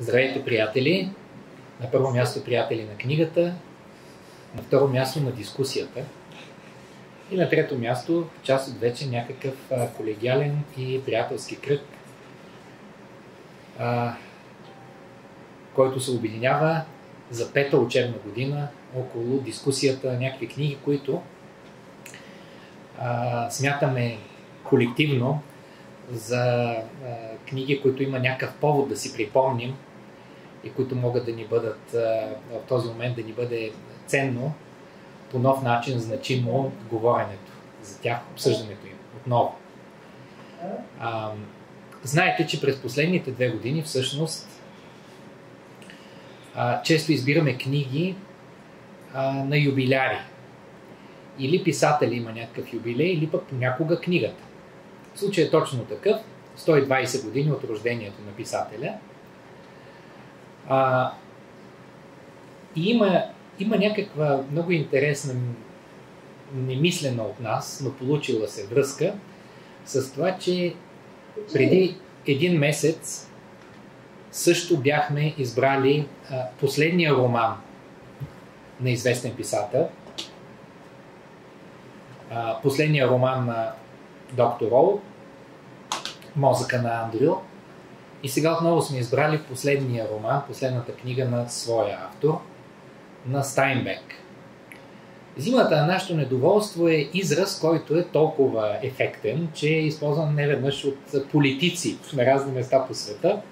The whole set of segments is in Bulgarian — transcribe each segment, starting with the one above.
Здравейте, приятели! На първо място приятели на книгата, на второ място на дискусията и на трето място част от вече някакъв колегиален и приятелски кръг, който се обединява за пета учебна година около дискусията на някакви книги, които а, смятаме колективно за а, книги, които има някакъв повод да си припомним и които могат да ни бъдат в този момент да ни бъде ценно по нов начин значимо говоренето за тях, обсъждането им отново. А, знаете, че през последните две години всъщност а, често избираме книги а, на юбиляри. Или писатели има някакъв юбилей, или пък понякога книгата. Случай е точно такъв. 120 години от рождението на писателя. А, и има, има някаква много интересна, немислена от нас, но получила се връзка с това, че преди един месец също бяхме избрали а, последния роман на известен писател, а, последния роман на доктор Ол, Мозъка на Андрю. И сега отново сме избрали последния роман, последната книга на своя автор, на Стайнбек. Зимата на нашето недоволство е израз, който е толкова ефектен, че е използван неведнъж от политици на разни места по света.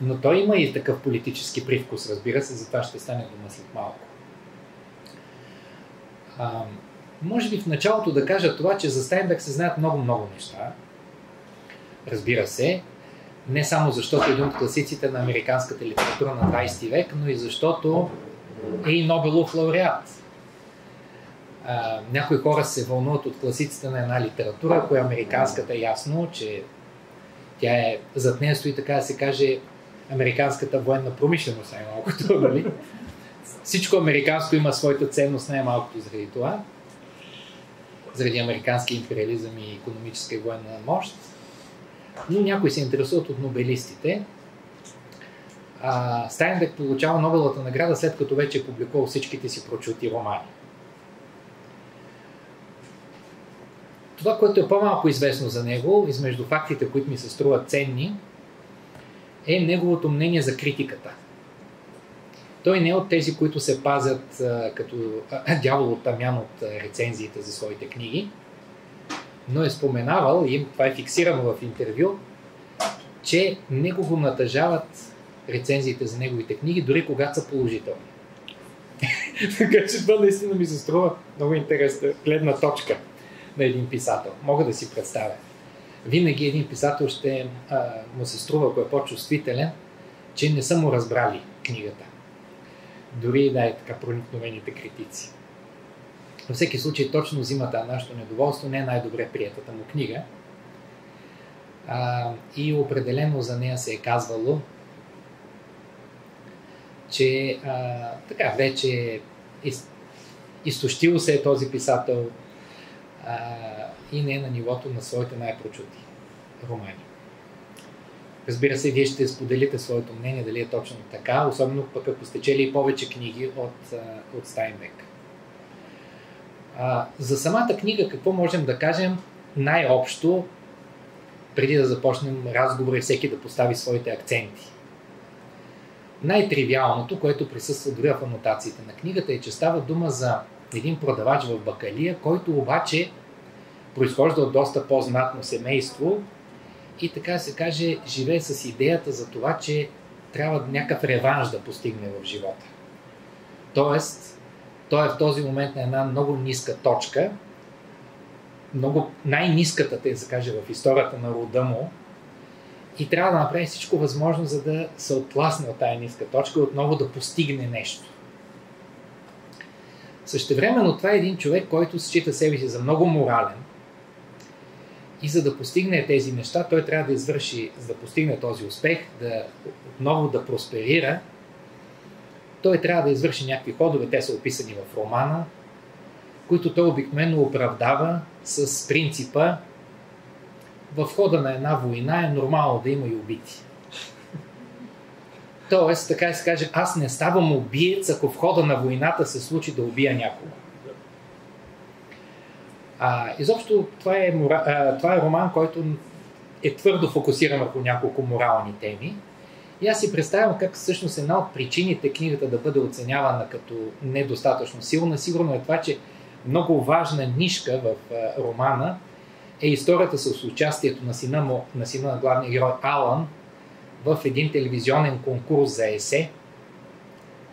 Но той има и такъв политически привкус, разбира се, за това ще стане дума след малко. А, може би в началото да кажа това, че за Стайнбек се знаят много-много неща. Разбира се, не само защото е един от класиците на американската литература на 20 век, но и защото е и Нобелов лауреат. А, някои хора се вълнуват от класиците на една литература, ако е американската е ясно, че тя е, зад нея стои така да се каже американската военна промишленост, най-малкото, нали? Всичко американско има своята ценност, най-малкото заради това. Заради американски империализъм и економическа и военна мощ. Но някои се интересуват от нобелистите. А, Стайнбек получава Нобелата награда след като вече е публикувал всичките си прочути романи. Това, което е по-малко известно за него, измежду фактите, които ми се струват ценни, е неговото мнение за критиката. Той не е от тези, които се пазят а, като а, дявол от тамян от рецензиите за своите книги, но е споменавал, и това е фиксирано в интервю, че него го натъжават рецензиите за неговите книги, дори когато са положителни. така че това наистина ми се струва много интересна гледна точка на един писател. Мога да си представя винаги един писател ще а, му се струва, ако е по-чувствителен, че не са му разбрали книгата. Дори да е така проникновените критици. Във всеки случай, точно зимата нашето недоволство не е най-добре приятата му книга. А, и определено за нея се е казвало, че а, така вече из, изтощил се е този писател, а, и не на нивото на своите най-прочути романи. Разбира се, вие ще споделите своето мнение, дали е точно така, особено пък ако сте чели и повече книги от, от Стайнбек. А, за самата книга какво можем да кажем най-общо, преди да започнем разговор и всеки да постави своите акценти? Най-тривиалното, което присъства дори в анотациите на книгата е, че става дума за един продавач в бакалия, който обаче произхожда от доста по-знатно семейство и така се каже, живее с идеята за това, че трябва някакъв реванш да постигне в живота. Тоест, той е в този момент на една много ниска точка, много най-ниската, те се каже, в историята на рода му, и трябва да направи всичко възможно, за да се отласне от тази ниска точка и отново да постигне нещо. Същевременно това е един човек, който счита себе си за много морален, и за да постигне тези неща, той трябва да извърши, за да постигне този успех, да отново да просперира, той трябва да извърши някакви ходове, те са описани в романа, които той обикновено оправдава с принципа в хода на една война е нормално да има и убити. Тоест, така се каже, аз не ставам убиец, ако в хода на войната се случи да убия някого. А, изобщо това е, а, това е роман, който е твърдо фокусиран върху няколко морални теми. И аз си представям как всъщност една от причините книгата да бъде оценявана като недостатъчно силна, сигурно е това, че много важна нишка в романа е историята с участието на сина, му, на, сина на главния герой Алан в един телевизионен конкурс за есе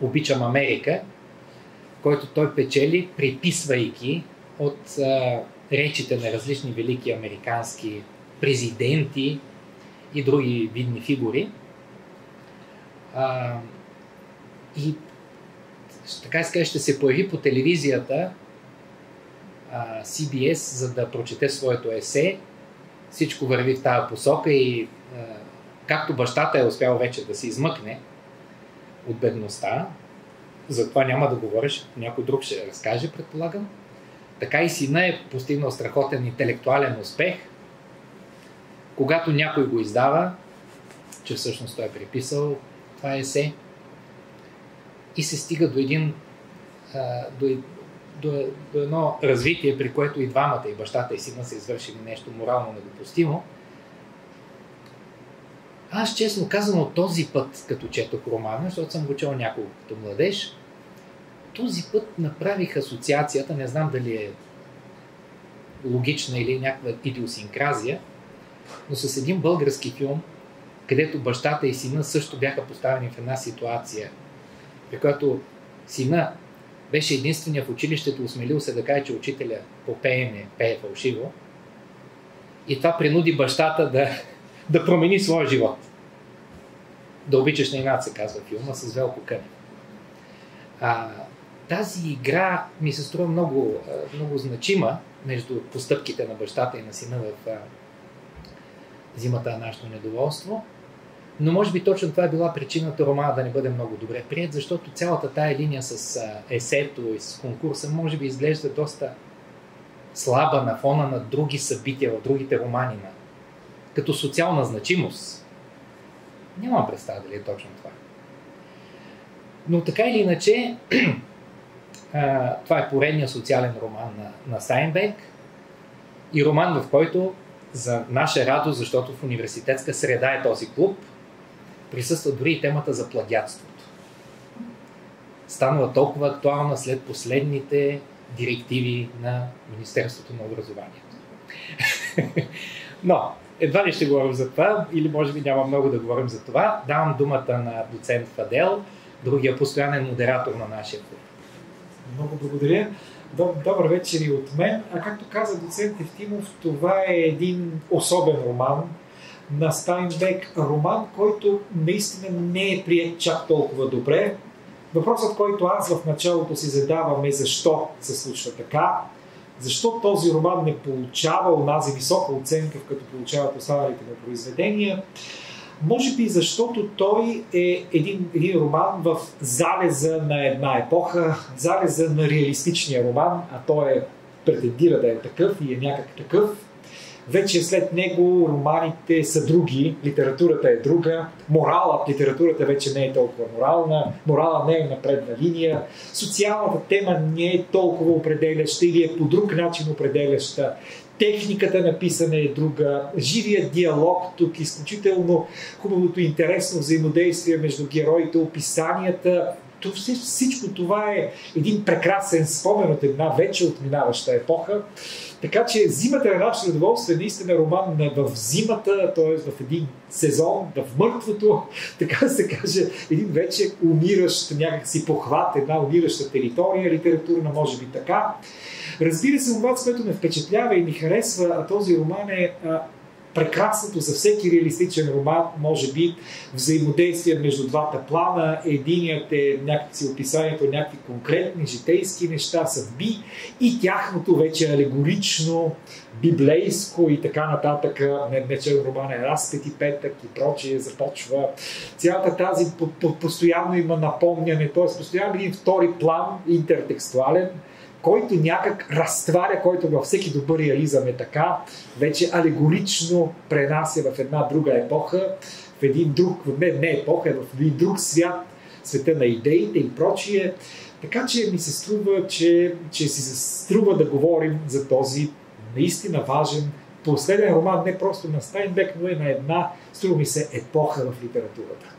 Обичам Америка, който той печели, приписвайки от а, речите на различни велики американски президенти и други видни фигури. А, и така ска, ще се появи по телевизията а, CBS, за да прочете своето есе. Всичко върви в тази посока и а, както бащата е успял вече да се измъкне от бедността, затова няма да говориш, някой друг ще разкаже, предполагам. Така и сина е постигнал страхотен интелектуален успех, когато някой го издава, че всъщност той е приписал това есе, и се стига до един до, до, до едно развитие, при което и двамата, и бащата, и сина са извършили нещо морално недопустимо. Аз честно казвам от този път, като четох романа, защото съм го чел няколко като младеж, този път направих асоциацията, не знам дали е логична или някаква идиосинкразия, но с един български филм, където бащата и сина също бяха поставени в една ситуация, при която сина беше единствения в училището, осмелил се да каже, че учителя по пеене пее фалшиво. И това принуди бащата да, да промени своя живот. Да обичаш на инат, се казва филма, с Велко Къне. А, тази игра ми се струва много, много значима между постъпките на бащата и на сина в зимата на нашето недоволство. Но може би точно това е била причината романа да не бъде много добре прият, защото цялата тая линия с есето и с конкурса може би изглежда доста слаба на фона на други събития в другите романи, на, като социална значимост. Нямам представа дали е точно това. Но така или иначе, това е поредния социален роман на, на Сайнбек и роман, в който за наша радост, защото в университетска среда е този клуб, присъства дори и темата за плагиатството. Станала толкова актуална след последните директиви на Министерството на образованието. Но, едва ли ще говорим за това, или може би няма много да говорим за това. Давам думата на доцент Фадел, другия постоянен модератор на нашия клуб. Много благодаря. Добър вечер и от мен. А както каза доцент Евтимов, това е един особен роман на Стайнбек. Роман, който наистина не е прият чак толкова добре. Въпросът, който аз в началото си задавам е защо се случва така. Защо този роман не получава онази висока оценка, като получават останалите му произведения? Може би защото той е един, един роман в залеза на една епоха, залеза на реалистичния роман, а той е, претендира да е такъв и е някак такъв. Вече след него романите са други, литературата е друга, моралът, литературата вече не е толкова морална, морала не е на предна линия, социалната тема не е толкова определяща или е по друг начин определяща техниката на писане е друга, живия диалог тук, изключително хубавото интересно взаимодействие между героите, описанията, всичко това е един прекрасен спомен от една вече отминаваща епоха. Така че зимата на нашето удоволствие е наистина роман в зимата, т.е. в един сезон, в мъртвото, така да се каже, един вече умиращ някакси похват, една умираща територия, литературна може би така. Разбира се, това, което ме впечатлява и ми харесва а този роман е а, прекрасното за всеки реалистичен роман, може би, взаимодействие между двата плана. Единият е някакси описанието някакви конкретни житейски неща, съдби и тяхното вече алегорично, библейско и така нататък. Не, не роман е разпет и петък и прочие, започва. Цялата тази по, по, постоянно има напомняне, т.е. постоянно един втори план, интертекстуален, който някак разтваря, който във всеки добър реализъм е така, вече алегорично пренася в една друга епоха в един друг, не, не епоха, в един друг свят, света на идеите и прочие. Така че ми се струва, че, че си струва да говорим за този наистина важен последен роман, не просто на Стайнбек, но и на една, струва ми се, епоха в литературата.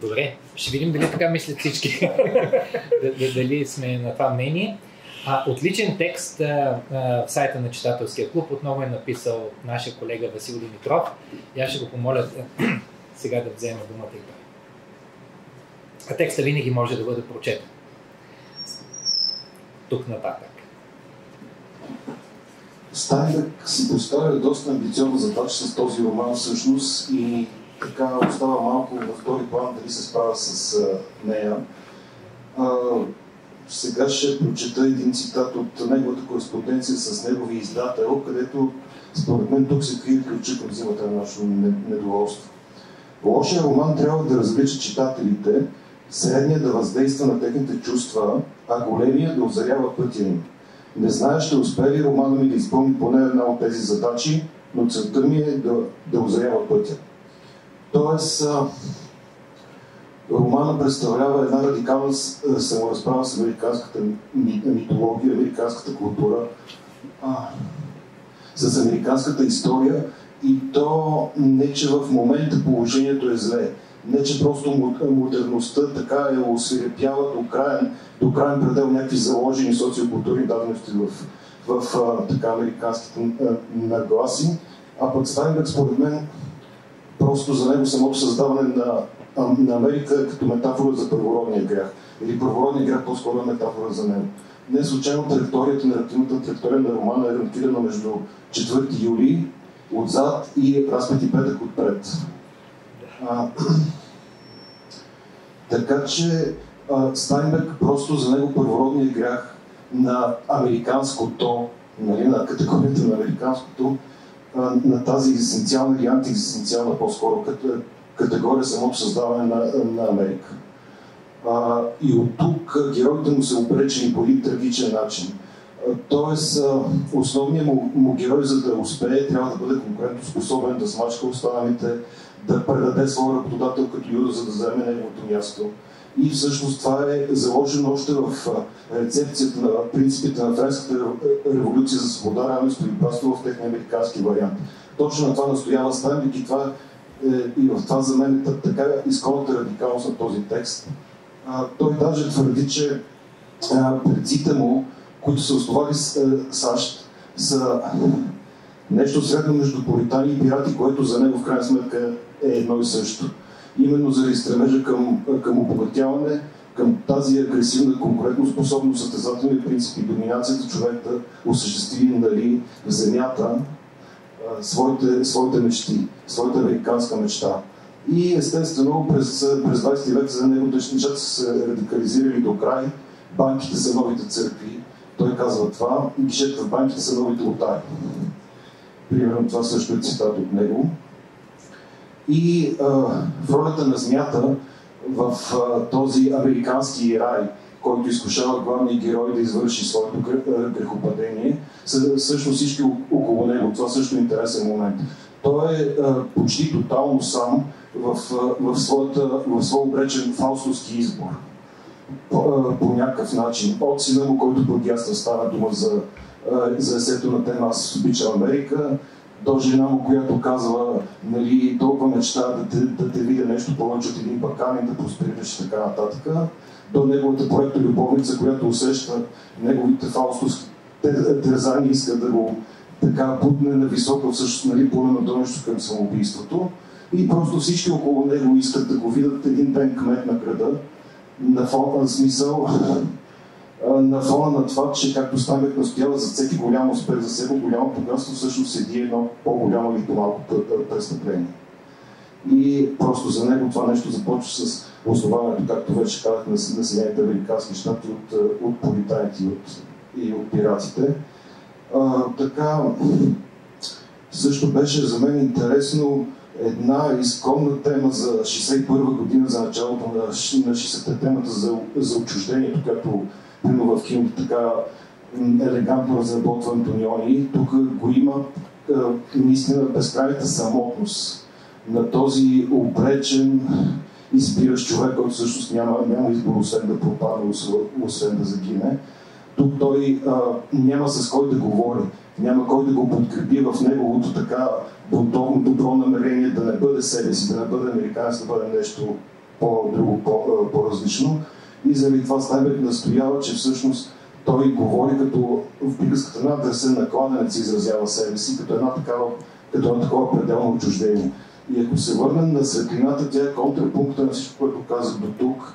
Добре, ще видим дали така мислят всички. дали сме на това мнение. А, отличен текст а, а, в сайта на читателския клуб отново е написал нашия колега Васил Димитров. И аз ще го помоля сега да взема думата и той. А текста винаги може да бъде прочетен. Тук нататък. Стайнбек си поставя доста амбициозна задача с този роман всъщност и така остава малко във втори план дали се справя с нея. А, сега ще прочета един цитат от неговата кореспонденция с неговия издател, където според мен тук се крие ключа към зимата на нашето недоволство. Лошия роман трябва да развлича читателите, средния да въздейства на техните чувства, а големия да озарява пътя им. Не зная ще успее ли романа ми да изпълни поне една от тези задачи, но целта ми е да, да озарява пътя. Тоест, романа представлява една радикална саморазправа с американската митология, американската култура, с американската история и то не, че в момента положението е зле, не, че просто модерността така е освирепява до краен, до краен предел някакви заложени социокултурни дадености в, в, в така американските нагласи, а пък Стайнбек според мен просто за него самото създаване на, на Америка като метафора за първородния грях. Или първородния грях по-скоро е метафора за него. Не случайно траекторията, наративната траектория на романа е рамкирана между 4 юли отзад и разпети петък отпред. А, така че а, Стайнбек просто за него първородния грях на американското, нали, на категорията на американското, на тази екзистенциална или антиекзистенциална по-скоро категория самото създаване на, на Америка. А, и от тук героите му са обречени по един трагичен начин. Тоест, основният му, му герой, за да успее, трябва да бъде конкурентоспособен, да смачка останалите, да предаде своя работодател като Юда, за да вземе неговото място. И всъщност това е заложено още в рецепцията на принципите на Френската революция за свобода, равенство и в техния американски вариант. Точно на това настоява Стайнбек и, това, е, и в това за мен е така изконната радикалност на този текст. А, той даже твърди, че а, предците му, които са основали е, САЩ, са нещо средно между политани и пирати, което за него в крайна сметка е едно и също. Именно заради стремежа към, към обогатяване, към тази агресивна конкурентоспособност, състезателни принципи, доминацията човек да осъществи нали, в земята своите, своите мечти, своята американска мечта. И естествено през, през 20 век за него нещата са се радикализирали до край. Банките са новите църкви. Той казва това. Гишета в банките са новите лотари. Примерно това също е цитат от него. И а, в ролята на змията в а, този американски рай, който изкушава главния герой да извърши своето грехопадение, също всички около него. Това също е интересен момент. Той е а, почти тотално сам в, в, в своя обречен фаустовски избор. По, по някакъв начин. От сина му, който подясна става дума за, за есето на тема Аз обичам Америка, до жена му, която казва, нали, толкова мечта да те, да те видя нещо повече от един парканин, да просперираш и така нататък, до неговата проекта любовница, която усеща неговите фаустовски терзани, иска да го така бутне на високо, всъщност нали, на нещо към самоубийството. И просто всички около него искат да го видят един ден кмет на града, на фона смисъл, на фона на това, че както Стамбек настоява за всеки голям успех за себе, голямо богатство всъщност седи едно по-голямо или по-малко престъпление. И просто за него това нещо започва с основанието, както вече казах, на, Съединените Американски щати от, от политаните и от, и от пиратите. А, така, също беше за мен интересно една изконна тема за 61 година, за началото на, на 60-та темата за, за отчуждението, като примерно в киното така елегантно разработва Антониони. Тук го има наистина безкрайната самотност. на този обречен, избиращ човек, който всъщност няма, няма избор, освен да пропадне, освен да загине. Тук той а, няма с кой да говори, няма кой да го подкрепи в неговото така бунтовно добро намерение да не бъде себе си, да не бъде американец, да бъде нещо по-друго, по-различно. И заради това Стайбек настоява, че всъщност той говори като в приказката на дърсен на кладенец изразява себе си, като една такава, като едно такова пределно отчуждение. И ако се върнем на светлината, тя е контрапункта на всичко, което казах до тук.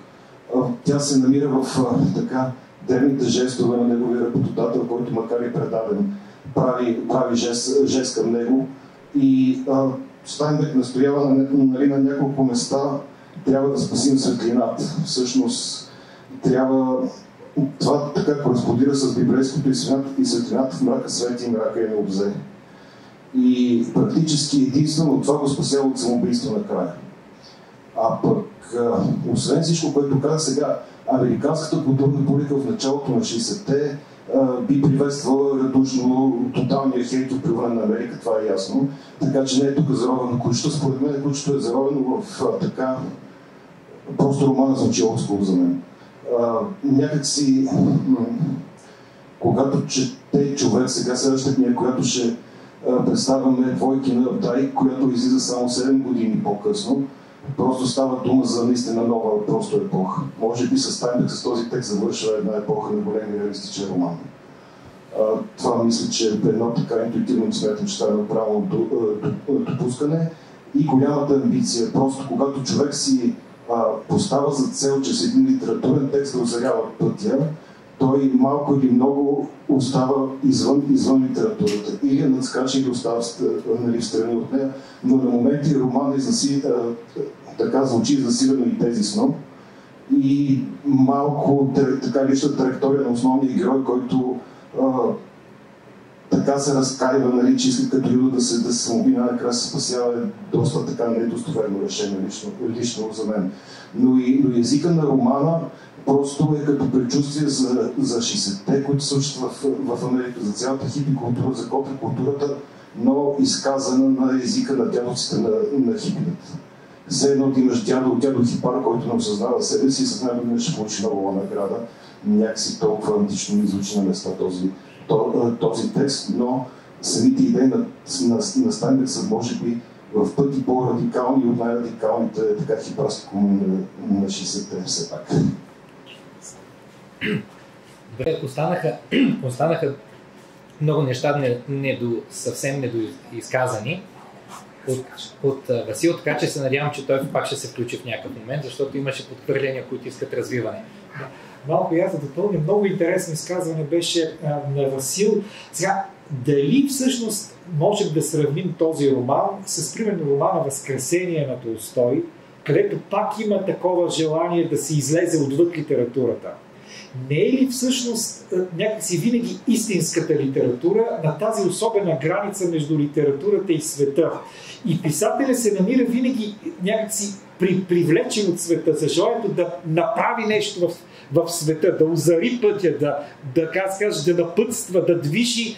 Тя се намира в така древните жестове на неговия работодател, който макар и предаден, прави, прави жест, жест към него. И а, Стайнбек настоява на, нали, на няколко места трябва да спасим светлината. Всъщност трябва това така кореспондира с библейското и светлината, и светлината в мрака свети и мрака е не обзе. И практически единствено това го спасява от самоубийство на края. А пък, освен всичко, което каза сега, американската културна политика в началото на 60-те би приветствала радушно тоталния хейт от превърна на Америка, това е ясно. Така че не е тук заровено кучето. Според мен кучето е заровено в така... Просто романа звучи олдскул за мен. А, някакси, когато чете човек, сега следващата книга, която ще представяме двойки на Абдай, която излиза само 7 години по-късно, Просто става дума за наистина нова просто епоха. Може би с Таймбек с този текст завършва една епоха на големи реалистичен роман. Това мисля, че е едно така интуитивно смятам, че става правилно допускане. И голямата амбиция. Просто когато човек си а, поставя за цел, че с един литературен текст да озарява пътя, той малко или много остава извън, извън литературата. Или надскача или остава нали, в страни от нея, но на моменти роман изнаси, така звучи засилено и тези сно. И малко така лична траектория на основния герой, който а, така се разкаива, нали, че иска като Юда да се, да самобина, накрая се спасява е доста така недостоверно решение лично, лично за мен. Но и, но езика на романа просто е като предчувствие за, за 60-те, които се учат в, в Америка, за цялата хипи култура, за копи културата, но изказана на езика на дядовците на, на хипите. За едно да имаш дядо, дядо хипар, който не осъзнава себе си и с най ще получи нова награда. Някакси толкова антично ми звучи на места този, този текст, но самите идеи на, на, на Стайнбек са, може би, в пъти по-радикални от най-радикалните така хипарски комуни на, на 60-те все пак. Добре, останаха, останаха много неща не, не до, съвсем недоизказани от, от Васил, така че се надявам, че той пак ще се включи в някакъв момент, защото имаше подхвърления, които искат развиване. Малко я да допълня, много интересно изказване беше а, на Васил. Сега, дали всъщност можем да сравним този роман с, примерно, романа Възкресение на Толстой, където пак има такова желание да се излезе отвъд литературата не е ли всъщност някакси винаги истинската литература на тази особена граница между литературата и света? И писателя се намира винаги някакси при, привлечен от света, за желанието да направи нещо в, в света, да озари пътя, да, да, как да напътства, да движи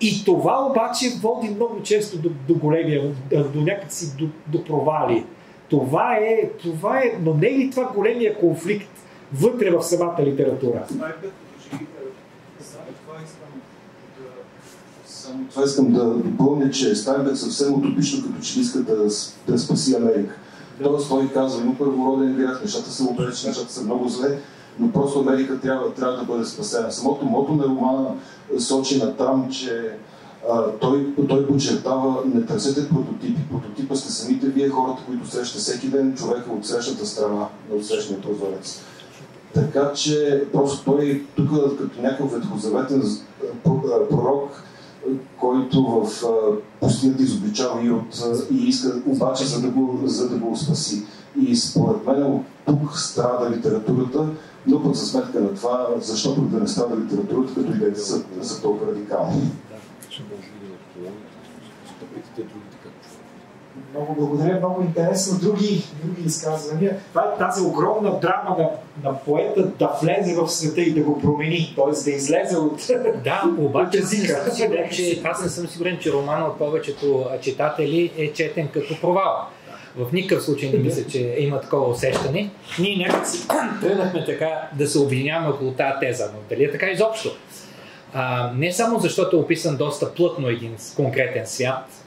и това обаче води много често до, до големия, до някакси до, до провали. Това е, това е, но не е ли това големия конфликт вътре в самата литература. Това искам да допълня, че Стайнбек съвсем утопично като че иска да, да спаси Америка. Тоест той казва, има първороден грях, нещата са обречени, нещата са много зле, но просто Америка трябва, трябва да бъде спасена. Самото мото на романа сочи на там, че а, той, той подчертава, не търсете прототипи. Прототипа сте самите вие, хората, които срещате всеки ден, човека от срещната страна, от срещния прозорец. Така че просто той тук като някакъв ветхозаветен пророк, който в пустинята изобличава и, от, и иска обаче за да, го, за да го спаси. И според мен тук страда литературата, но пък за сметка на това, защото да не страда литературата, като идеите са, са толкова радикални. Много благодаря, много интересно. Други, други изказвания. Това е тази огромна драма на, на поета да влезе в света и да го промени, т.е. да излезе от Да, обаче аз не, съм сигурен, че, аз не съм сигурен, че романа от повечето читатели е четен като провал. в никакъв случай не мисля, че има такова усещане. Ние някакси тръгнахме така да се обвиняваме около тази теза, но дали е така изобщо? А, не само защото е описан доста плътно един конкретен свят,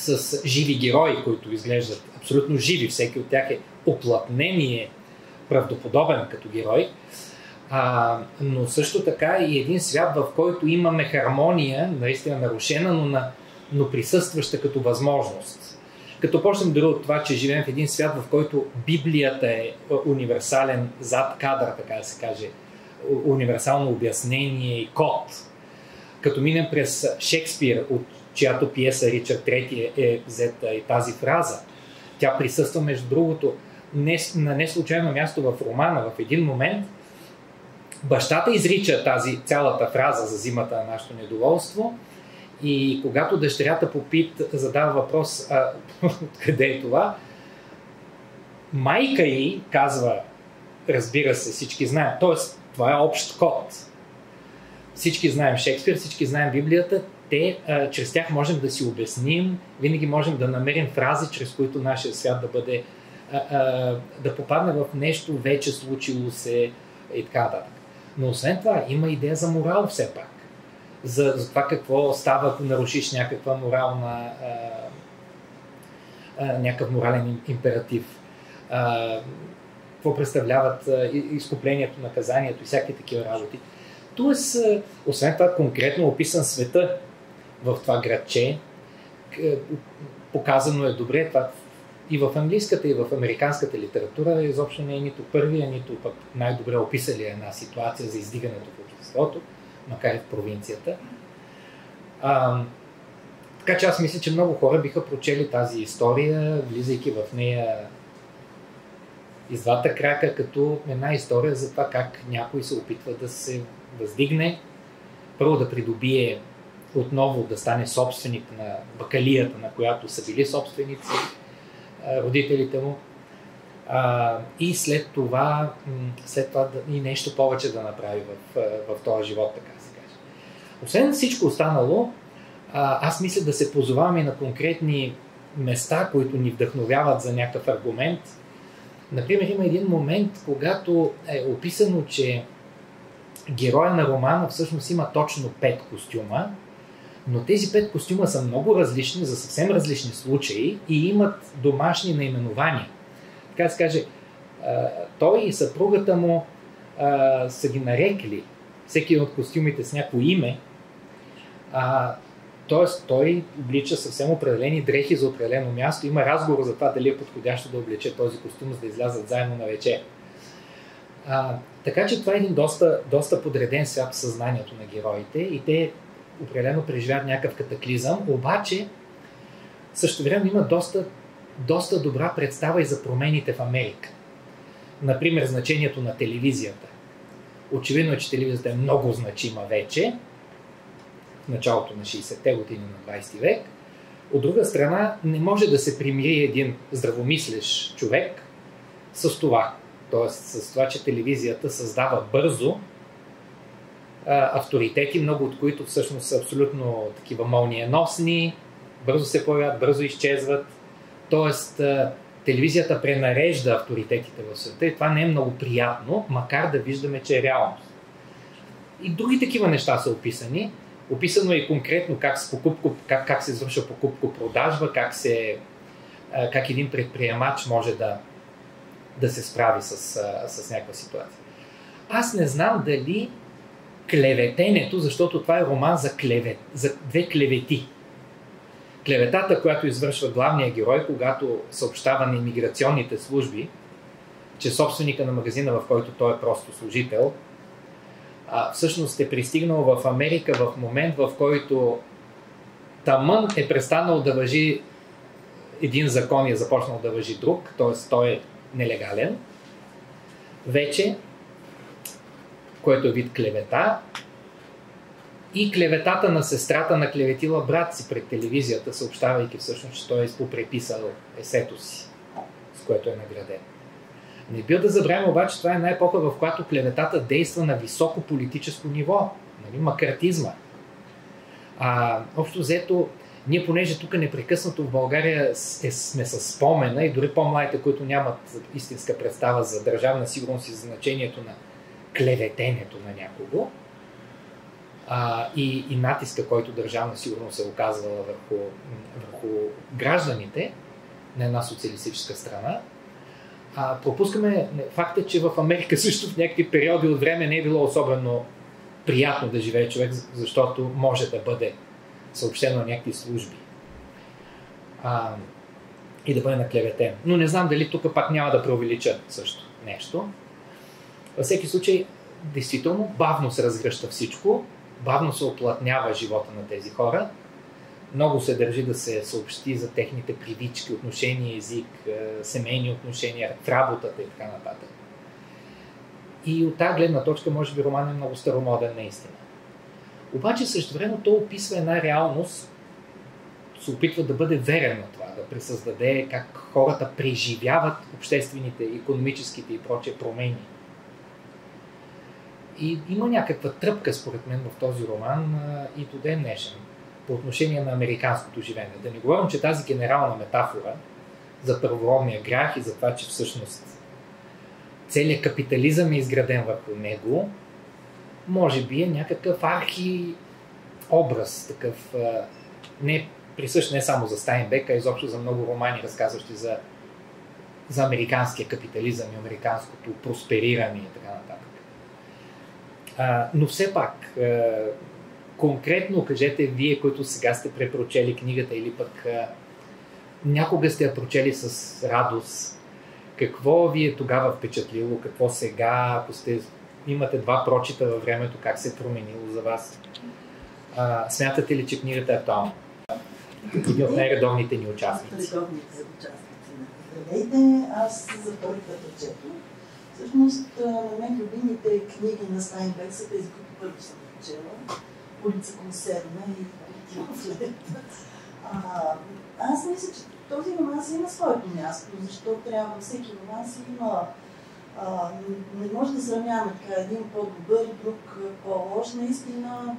с живи герои, които изглеждат абсолютно живи, всеки от тях е оплътнен е правдоподобен като герой, а, но също така и един свят, в който имаме хармония, наистина нарушена, но, на, но присъстваща като възможност. Като почнем дори от това, че живеем в един свят, в който Библията е универсален зад кадър, така да се каже, универсално обяснение и код. Като минем през Шекспир, от чиято пиеса Ричард III е взета и тази фраза, тя присъства между другото не, на не случайно място в романа. В един момент бащата изрича тази цялата фраза за зимата на нашето недоволство и когато дъщерята по Пит задава въпрос а, къде е това, майка й казва, разбира се, всички знаят, т.е. това е общ код. Всички знаем Шекспир, всички знаем Библията, те, а, чрез тях можем да си обясним, винаги можем да намерим фрази, чрез които нашия свят да бъде, а, а, да попадне в нещо вече случило се и така нататък. Но освен това, има идея за морал все пак. За, за това какво става, ако нарушиш някаква морална, а, а, някакъв морален императив. А, какво представляват изкуплението, наказанието и всякакви такива работи. Тоест, освен това, конкретно описан света в това градче, показано е добре, това и в английската, и в американската литература изобщо не е нито първия, нито пък най-добре описали една ситуация за издигането в обществото, макар и в провинцията. А, така че аз мисля, че много хора биха прочели тази история, влизайки в нея из двата крака, като една история за това как някой се опитва да се въздигне, първо да придобие отново да стане собственик на бакалията, на която са били собственици родителите му. И след това, след това и нещо повече да направи в, в този живот, така се каже. Освен всичко останало, аз мисля да се позоваваме на конкретни места, които ни вдъхновяват за някакъв аргумент. Например, има един момент, когато е описано, че героя на романа всъщност има точно пет костюма, но тези пет костюма са много различни за съвсем различни случаи и имат домашни наименования. Така да се каже, той и съпругата му са ги нарекли, всеки от костюмите с някакво име, Тоест, той облича съвсем определени дрехи за определено място. Има разговор за това дали е подходящо да облече този костюм, за да излязат заедно на вече. А, така че това е един доста, доста подреден свят в съзнанието на героите и те определено преживяват някакъв катаклизъм, обаче също време има доста, доста добра представа и за промените в Америка. Например, значението на телевизията. Очевидно е, че телевизията е много значима вече, в началото на 60-те години на 20 век. От друга страна, не може да се примири един здравомислещ човек с това. Тоест, с това, че телевизията създава бързо авторитети, много от които всъщност са абсолютно такива мълниеносни, бързо се появяват, бързо изчезват. Тоест, телевизията пренарежда авторитетите в света и това не е много приятно, макар да виждаме, че е реалност. И други такива неща са описани. Описано е и конкретно как, с покупко, как, как се извършва покупко-продажба, как, се, как един предприемач може да, да се справи с, с някаква ситуация. Аз не знам дали клеветенето, защото това е роман за, клевет, за две клевети. Клеветата, която извършва главния герой, когато съобщава на иммиграционните служби, че собственика на магазина, в който той е просто служител, а, всъщност е пристигнал в Америка в момент, в който Тамън е престанал да въжи един закон и е започнал да въжи друг, т.е. той е нелегален. Вече което е вид клевета, и клеветата на сестрата на клеветила брат си пред телевизията, съобщавайки всъщност, че той е попреписал есето си, с което е награден. Не бил да забравим обаче, това е една епоха, в която клеветата действа на високо политическо ниво, нали, макартизма. А, общо взето, Ние, понеже тук непрекъснато в България е, сме с спомена и дори по-младите, които нямат истинска представа за държавна сигурност и значението на клеветенето на някого, а, и, и натиска, който държавна сигурност е оказвала върху, върху гражданите на една социалистическа страна, а, пропускаме факта, че в Америка също в някакви периоди от време не е било особено приятно да живее човек, защото може да бъде съобщено на някакви служби а, и да бъде наклеветен. Но не знам дали тук пак няма да преувеличат също нещо. Във всеки случай, действително, бавно се разгръща всичко, бавно се оплътнява живота на тези хора. Много се държи да се съобщи за техните привички, отношения, език, е, семейни отношения, работата и така нататък. И от тази гледна точка, може би, роман е много старомоден наистина. Обаче също време то описва една реалност, се опитва да бъде верен на това, да пресъздаде как хората преживяват обществените, економическите и прочие промени и има някаква тръпка, според мен, в този роман и до ден днешен по отношение на американското живеене. Да не говорим, че тази генерална метафора за първородния грях и за това, че всъщност целият капитализъм е изграден върху него, може би е някакъв архи образ, такъв не присъщ не само за Стайнбек, а изобщо за много романи, разказващи за, за американския капитализъм и американското проспериране и така нататък. Но все пак, а, конкретно кажете вие, които сега сте препрочели книгата или пък а, някога сте я прочели с радост, какво ви е тогава впечатлило, какво сега, ако сте, имате два прочита във времето, как се е променило за вас? А, смятате ли, че книгата е актуална? Един от най-редовните ни участници. Редовните участници. Здравейте, аз за първи път четох Всъщност, на мен любимите книги на Стайнбек са тези, които първо съм прочела. Улица консервна и Тилфлет. Аз мисля, че този роман има своето място, защото трябва всеки роман си има а, не може да сравняваме така един по-добър, друг по-лош. Наистина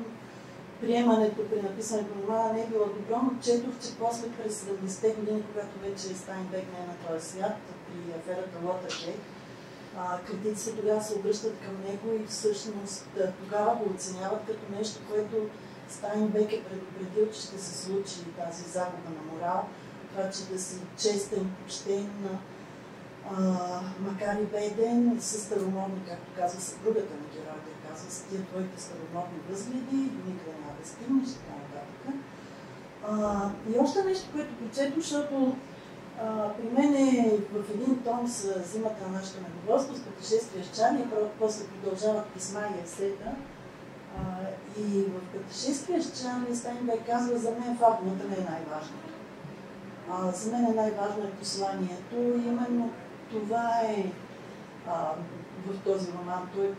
приемането при написането на романа не е било добро, но четох, че после през 70-те години, когато вече Стайнбек не е на този свят, при аферата Лотъргейт, критиците тогава се обръщат към него и всъщност тогава го оценяват като нещо, което Стайнбек е предупредил, че ще се случи тази загуба на морал, това, че да си честен, почтен, а, макар и беден, с старомодни, както казва съпругата на героя, да казва, с тия твоите старомодни възгледи, никъде няма да стигнеш, така нататък. и още нещо, което прочетох, защото при мен е в един том с зимата на нашето недоволство, с пътешествия с Чани, после продължават писма и есета. и в пътешествия с Чани Стайнбек казва, за мен фабулата не е най-важното. за мен е най-важно е посланието и именно това е а, в този роман. Той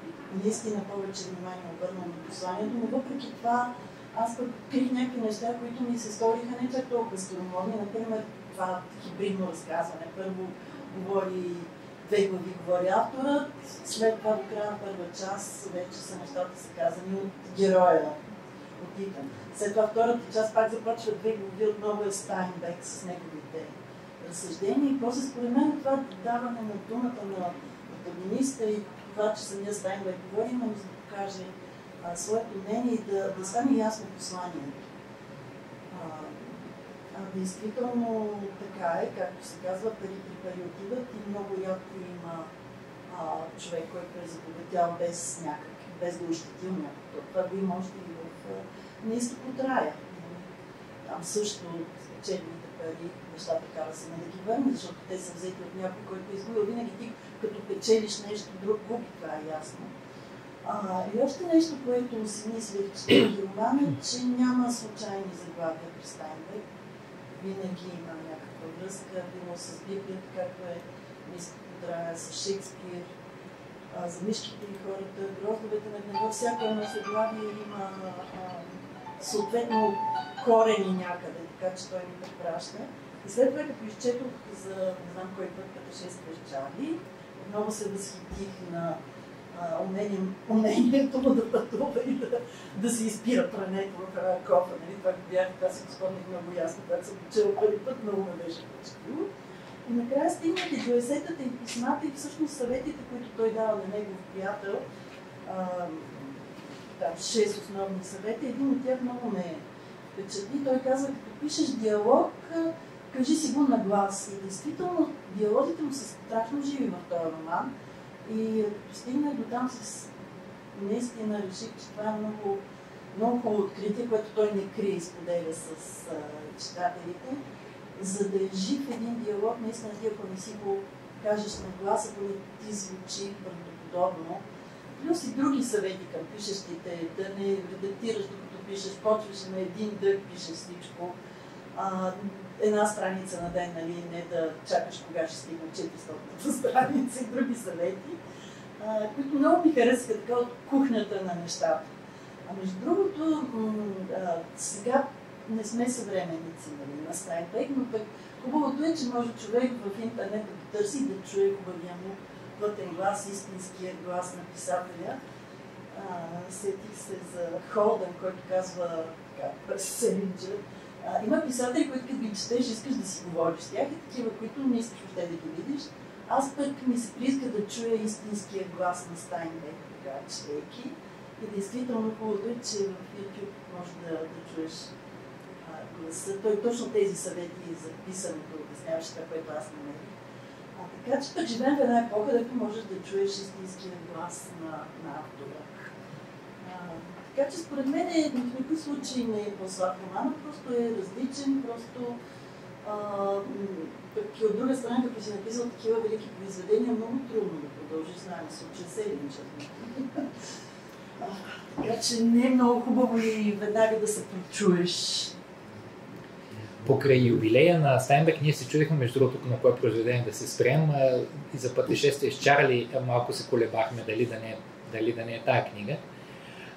наистина повече внимание обърна на посланието, но въпреки това аз пък крих някакви неща, които ми се сториха не чак толкова старомодни. Например, това хибридно разказване. Първо говори две глави говори авторът, след това до края на първа част вече са нещата са казани от героя, от Итан. След това втората част пак започва две глави отново е Стайнбек с неговите разсъждения и после според мен това даване на думата на протагониста и това, че самия Стайнбек говори, именно за да покаже своето мнение и да, да стане ясно посланието. А, действително така е, както се казва, пари при пари отиват и много рядко има а, човек, който е забогатял без някак, без да ощетил някакво. Това го има още и в на изток рая. Там също спечелените пари, нещата кара се да ги върне, защото те са взети от някой, който е изгубил. Винаги ти, като печелиш нещо, друг губи, това е ясно. А, и още нещо, което си мислех, че този роман е, че няма случайни заглавия при Стайнбек винаги има някаква връзка, било с Библията, както е мисля, с Шекспир, за мишките и хората, гроздовете на гнева, всяко едно заглавие има съответно корени някъде, така че той ми препраща. И след това, като изчетох за не знам кой път пътешествие с Чарли, отново се възхитих на а, умение, умението му да пътува и да, да се изпира прането в една кофа. Нали? Това бях, това си спомних много ясно, когато съм чела първи път, много ме беше впечатлило. И накрая стигнат и до есетата и писмата и всъщност съветите, които той дава на негов приятел, а, там, шест основни съвети, един от тях много ме впечатли. Той казва, като пишеш диалог, кажи си го на глас. И действително диалозите му са страшно живи в този роман. И като стигнах до там с наистина реших, че това е много, много хубаво откритие, което той не крие и споделя с а, читателите. За да е жив един диалог, наистина ти ако не си го кажеш на глас, ако не ти звучи правдоподобно, плюс и други съвети към пишещите, да не редактираш докато пишеш, почваш на един дъх, пишеш всичко. А, една страница на ден, нали, не да чакаш кога ще стигне 400 страница и други съвети, а, които много ми харесаха така от кухнята на нещата. А между другото, а, сега не сме съвременници нали, на Стайнбек, но пък хубавото е, че може човек в интернет да потърси да чуе хубавия му плътен глас, истинския глас на писателя. сетих се за Холден, който казва така, през Селинджер, а, има писатели, които като ги четеш, искаш да си говориш с тях и такива, които не искаш въобще да ги видиш. Аз пък ми се прииска да чуя истинския глас на Стайнбек, така четейки. И действително хубавото е, че в YouTube може да, да чуеш а, гласа. Той точно тези съвети за писането обясняваше това, което аз намерих. А, така че пък живеем в една епоха, където можеш да чуеш истинския глас на, на автора. Така че според мен е, в никакъв случай не е по-слаб роман, просто е различен, просто а, и от друга страна, като си написал такива велики произведения, много трудно да продължиш, знаем се от 60 Така че не е много хубаво и веднага да се прочуеш. Покрай юбилея на Стайнбек ние се чудихме, между другото, на кое произведение да се спрем и за пътешествие с Чарли малко се колебахме дали да не, дали да не е тая книга.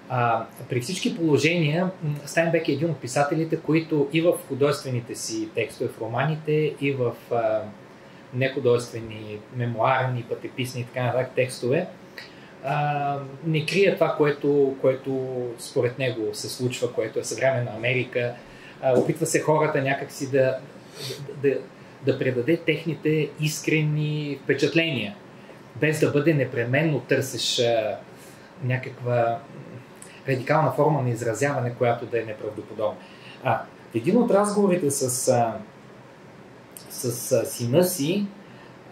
А, при всички положения Стайнбек е един от писателите, които и в художествените си текстове, в романите, и в а, нехудожествени, мемуарни, пътеписни и така нататък текстове, а, не крие това, което, което според него се случва, което е съвременна Америка. А, опитва се хората някакси да, да, да, да предаде техните искрени впечатления, без да бъде непременно търсеш а, някаква радикална форма на изразяване, която да е неправдоподобна. А, един от разговорите с, а, с а, сина си,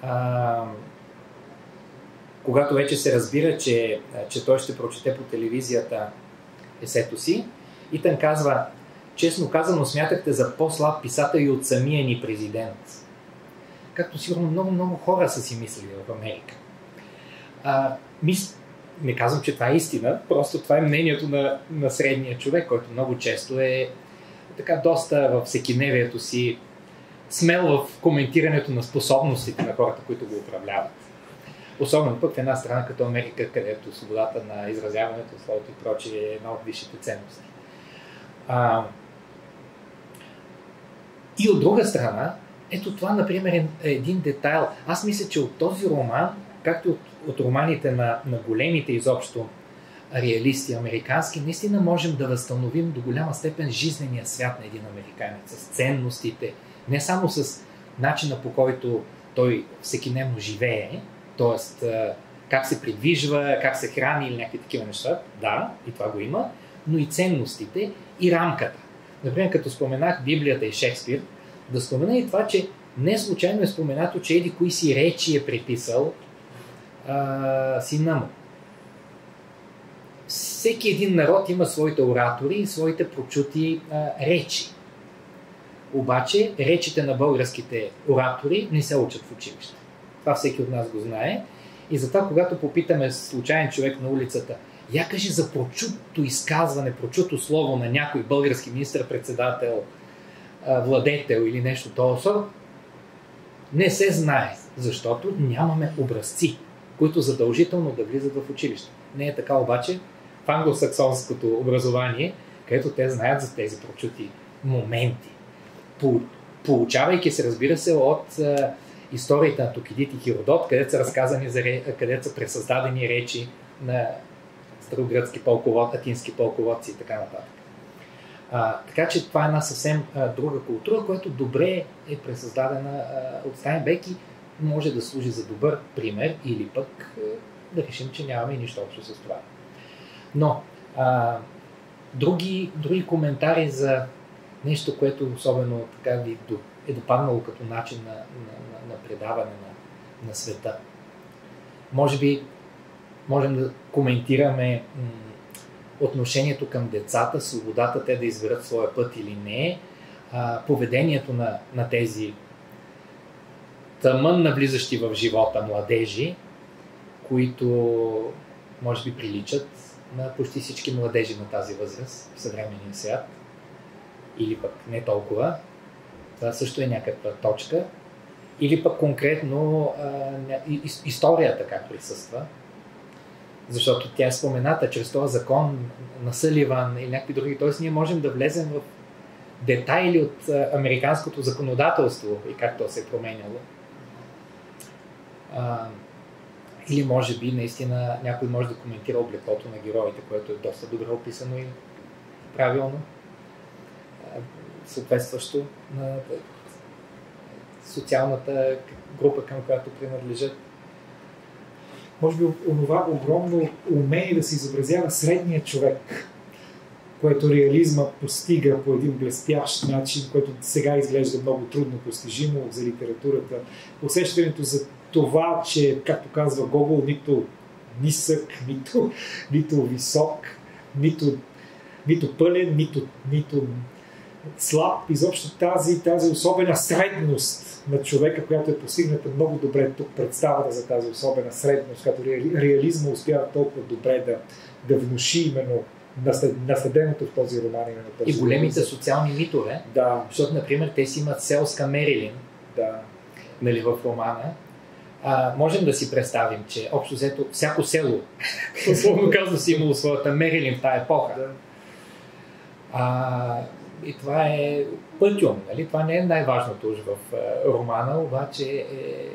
а, когато вече се разбира, че, че той ще прочете по телевизията есето си, и тън казва, честно казано, смятахте за по-слаб писател и от самия ни президент. Както сигурно много-много хора са си мислили в Америка. А, мис, не казвам, че това е истина, просто това е мнението на, на средния човек, който много често е така доста в всекидневието си смел в коментирането на способностите на хората, които го управляват. Особено пък в една страна като Америка, където свободата на изразяването, словото и прочие е една от висшите ценности. А, и от друга страна, ето това, например, е един детайл. Аз мисля, че от този роман, както от от романите на, на големите изобщо реалисти американски, наистина можем да възстановим до голяма степен жизнения свят на един американец, с ценностите, не само с начина по който той всекидневно живее, т.е. как се придвижва, как се храни или някакви такива неща, да, и това го има, но и ценностите и рамката. Например, като споменах Библията и Шекспир, да спомена и това, че не случайно е споменато, че еди кои си речи е приписал а, сина му. Всеки един народ има своите оратори и своите прочути а, речи. Обаче речите на българските оратори не се учат в училище. Това всеки от нас го знае. И затова, когато попитаме случайен човек на улицата, я кажи за прочуто изказване, прочуто слово на някой български министр-председател, владетел или нещо този не се знае, защото нямаме образци които задължително да влизат в училище. Не е така обаче в англосаксонското образование, където те знаят за тези прочути моменти. Получавайки се, разбира се, от историите на Токидит и Хиродот, където са разказани, за, където са пресъздадени речи на старогръцки полковод, атински полководци и така нататък. А, така че това е една съвсем а, друга култура, която добре е пресъздадена а, от Стайнбек и може да служи за добър пример или пък а, да решим, че нямаме нищо общо с това. Но а, други, други коментари за нещо, което особено така ви е допаднало като начин на, на, на, на предаване на, на света. Може би можем да коментираме м- отношението към децата, свободата те да изберат своя път или не, а, поведението на, на тези тъмън навлизащи в живота младежи, които може би приличат на почти всички младежи на тази възраст в съвременния свят. Или пък не толкова. Това също е някаква точка. Или пък конкретно а, историята как присъства. Защото тя е спомената чрез този закон на Съливан или някакви други. Тоест ние можем да влезем в детайли от американското законодателство и как то се е променяло. Или може би наистина някой може да коментира облеклото на героите, което е доста добре описано и правилно, съответстващо на социалната група, към която принадлежат. Може би онова огромно умение да се изобразява средния човек, което реализма постига по един блестящ начин, който сега изглежда много трудно постижимо за литературата. Усещането за това, че, както казва Гогол, нито нисък, нито, нито висок, нито, нито пълен, нито, нито слаб. Изобщо тази, тази особена средност на човека, която е постигната много добре тук, представата за тази особена средност, като реализма успява толкова добре да, да внуши именно наследеното в този роман. Именно този и големите роман. социални митове, да. защото, например, те си имат селска Мерилин да. нали, в романа, а, можем да си представим, че общо взето всяко село, условно казано, си имало своята Мерилин в тази епоха. Да. А, и това е пътюм, нали? Това не е най-важното уж в а, романа, обаче е...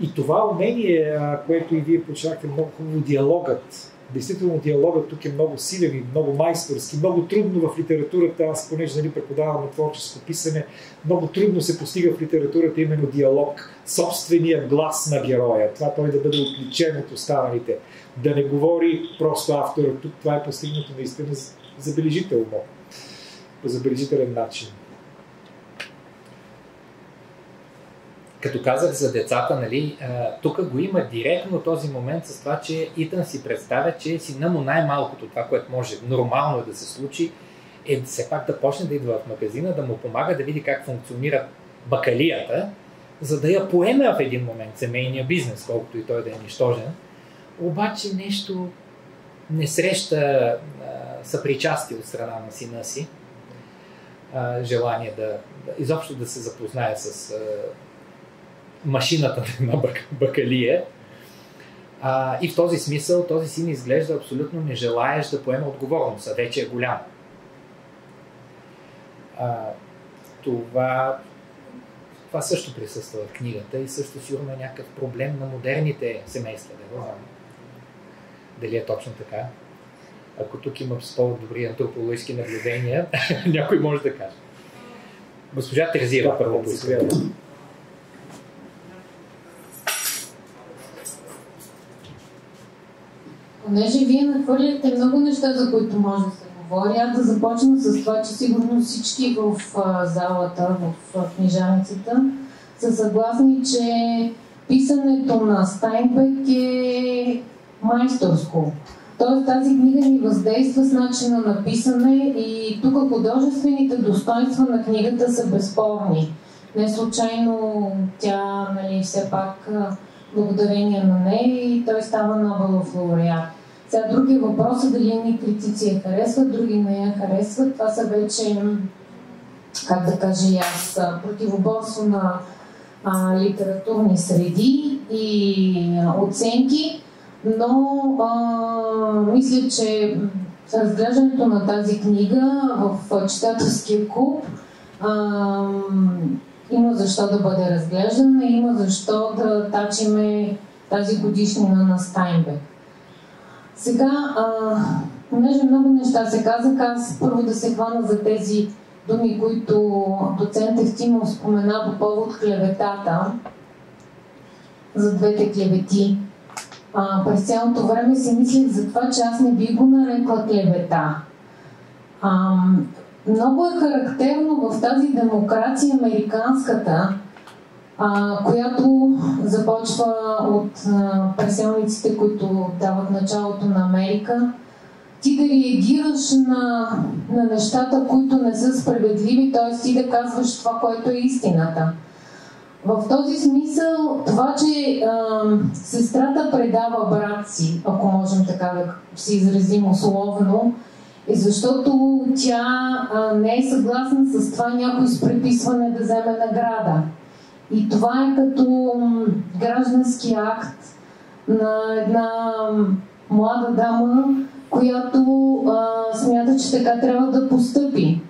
И това умение, което и вие почнахте много хубаво, диалогът Действително диалогът тук е много силен и много майсторски, много трудно в литературата, аз понеже нали, преподавам творческо писане, много трудно се постига в литературата именно диалог, собствения глас на героя, това той да бъде отличен от останалите, да не говори просто автора, тук това е постигнато наистина забележително, по забележителен начин. Като казах за децата, нали, тук го има директно този момент с това, че Итан си представя, че сина му най-малкото това, което може нормално е да се случи, е все пак да почне да идва в магазина, да му помага да види как функционира бакалията, за да я поеме в един момент семейния бизнес, колкото и той да е нищожен. Обаче нещо не среща съпричастие от страна на сина си, желание да, изобщо да се запознае с машината на бакалие. А, и в този смисъл този син изглежда абсолютно не желаеш да поема отговорност, а вече е голям. А, това, това също присъства в книгата и също сигурно е някакъв проблем на модерните семейства. Да знам дали е точно така. Ако тук има по-добри антропологически наблюдения, някой може да каже. Госпожа Терзиева да, първо поиска. Понеже вие нахвърляте много неща, за които може да се говори, аз да започна с това, че сигурно всички в а, залата, в, в книжаницата, са съгласни, че писането на Стайнбек е майсторско. Тоест тази книга ни въздейства с начина на писане и тук художествените достоинства на книгата са безспорни. Не случайно тя, нали, все пак благодарение на нея и той става Нобелов лауреат. Сега въпрос е дали ни критици я харесват, други не я харесват. Това са вече, как да кажа и аз, противоборство на а, литературни среди и оценки, но а, мисля, че разглеждането на тази книга в читателския клуб а, има защо да бъде разглеждана, има защо да тачиме тази годишнина на Стайнбек. Сега, а, понеже много неща се казаха, аз първо да се хвана за тези думи, които доцент Евтимов спомена по повод клеветата, за двете клевети. А, през цялото време си мислих за това, че аз не би го нарекла клевета. А, много е характерно в тази демокрация американската, а, която започва от а, преселниците, които дават началото на Америка, ти да реагираш на, на нещата, които не са справедливи, т.е. ти да казваш това, което е истината. В този смисъл, това, че а, сестрата предава брат си, ако можем така да се изразим условно, е защото тя а, не е съгласна с това някой с преписване да вземе награда. И това е като граждански акт на една млада дама, която а, смята, че така трябва да постъпи.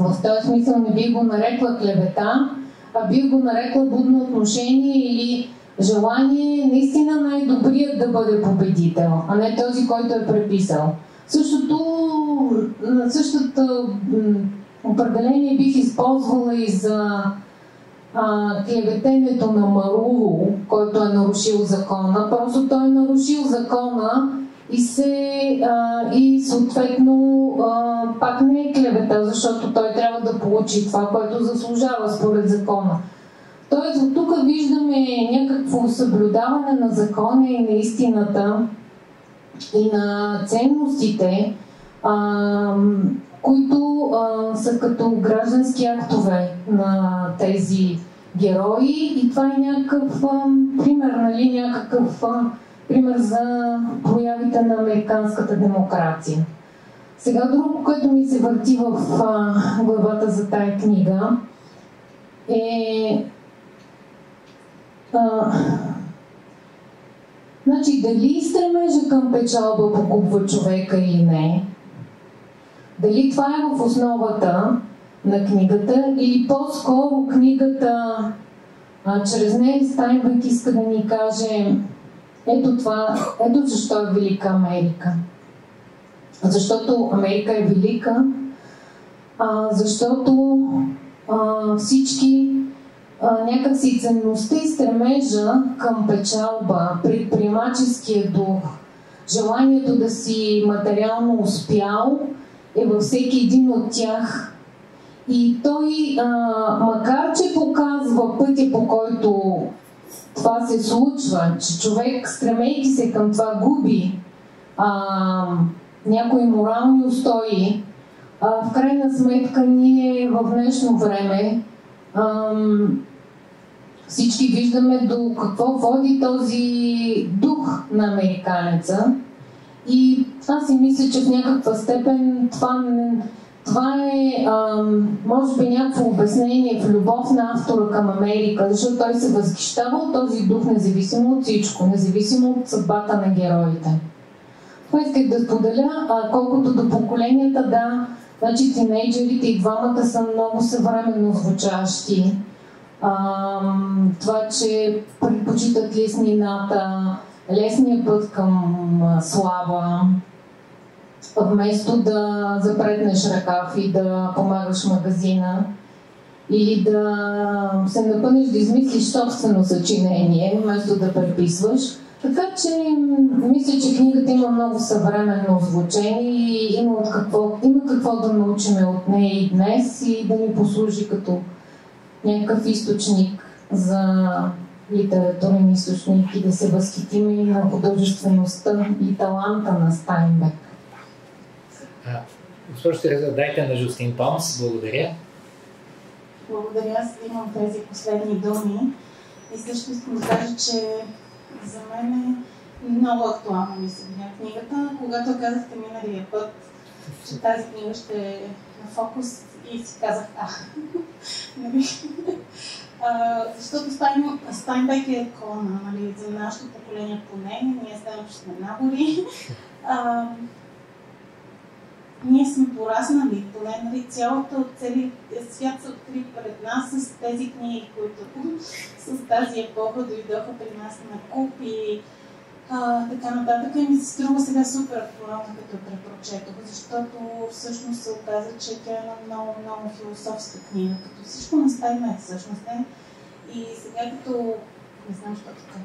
В този смисъл не би го нарекла клевета, а би го нарекла будно отношение или желание наистина най-добрият да бъде победител, а не този, който е преписал. Същото, същото определение бих използвала и за а, клеветенето на Маруло, който е нарушил закона. Просто той е нарушил закона и се а, и съответно а, пак не е клевета, защото той трябва да получи това, което заслужава според закона. Тоест от тук виждаме някакво съблюдаване на закона и на истината и на ценностите, а, които а, са като граждански актове на тези герои и това е някакъв а, пример, нали, някакъв а, пример за проявите на американската демокрация. Сега друго, което ми се върти в а, главата за тая книга е а, значи дали стремежа към печалба покупва човека или не, дали това е в основата на книгата или по-скоро книгата а, чрез нея Стайнбек иска да ни каже ето това, ето защо е Велика Америка. Защото Америка е велика, а, защото а, всички а, някакси ценността и стремежа към печалба, предприемаческия дух, желанието да си материално успял е във всеки един от тях. И той, а, макар че показва пътя по който това се случва, че човек, стремейки се към това, губи а, някои морални устои, а, в крайна сметка ние в днешно време а, всички виждаме до какво води този дух на американеца. И аз си мисля, че в някаква степен това това е, ам, може би, някакво обяснение в любов на автора към Америка, защото той се възхищава от този дух, независимо от всичко, независимо от съдбата на героите. Това исках да споделя, а, колкото до поколенията, да, значи тинейджерите и двамата са много съвременно звучащи. Ам, това, че предпочитат леснината, лесния път към слава, вместо да запретнеш ръкав и да помагаш магазина или да се напънеш да измислиш собствено съчинение, вместо да преписваш. Така че мисля, че книгата има много съвременно звучение и има, от какво, има какво да научим от нея и днес и да ни послужи като някакъв източник за литературен източник и да се възхитим и на художествеността и таланта на Стайнбек. Госпожо Тереза, дайте на Жустин Томс. Благодаря. Благодаря. Аз имам тези последни думи. И също искам да кажа, че за мен е много актуална ми се видя книгата. Когато казахте миналия път, че тази книга ще е на фокус и си казах, а, нали? защото Стайн, Стайнбек е икона, нали, за нашето поколение поне, ние ставаме, сме набори. Ние сме пораснали, поне нали, цялото, целият свят се откри пред нас с тези книги, които с тази епоха дойдоха при нас на куп и а, така нататък. И ми се струва сега супер актуална, като препрочетох, защото всъщност се оказа, че тя е една много, много философска книга, като всичко на Стайнбек всъщност не. И сега като не знам, що така.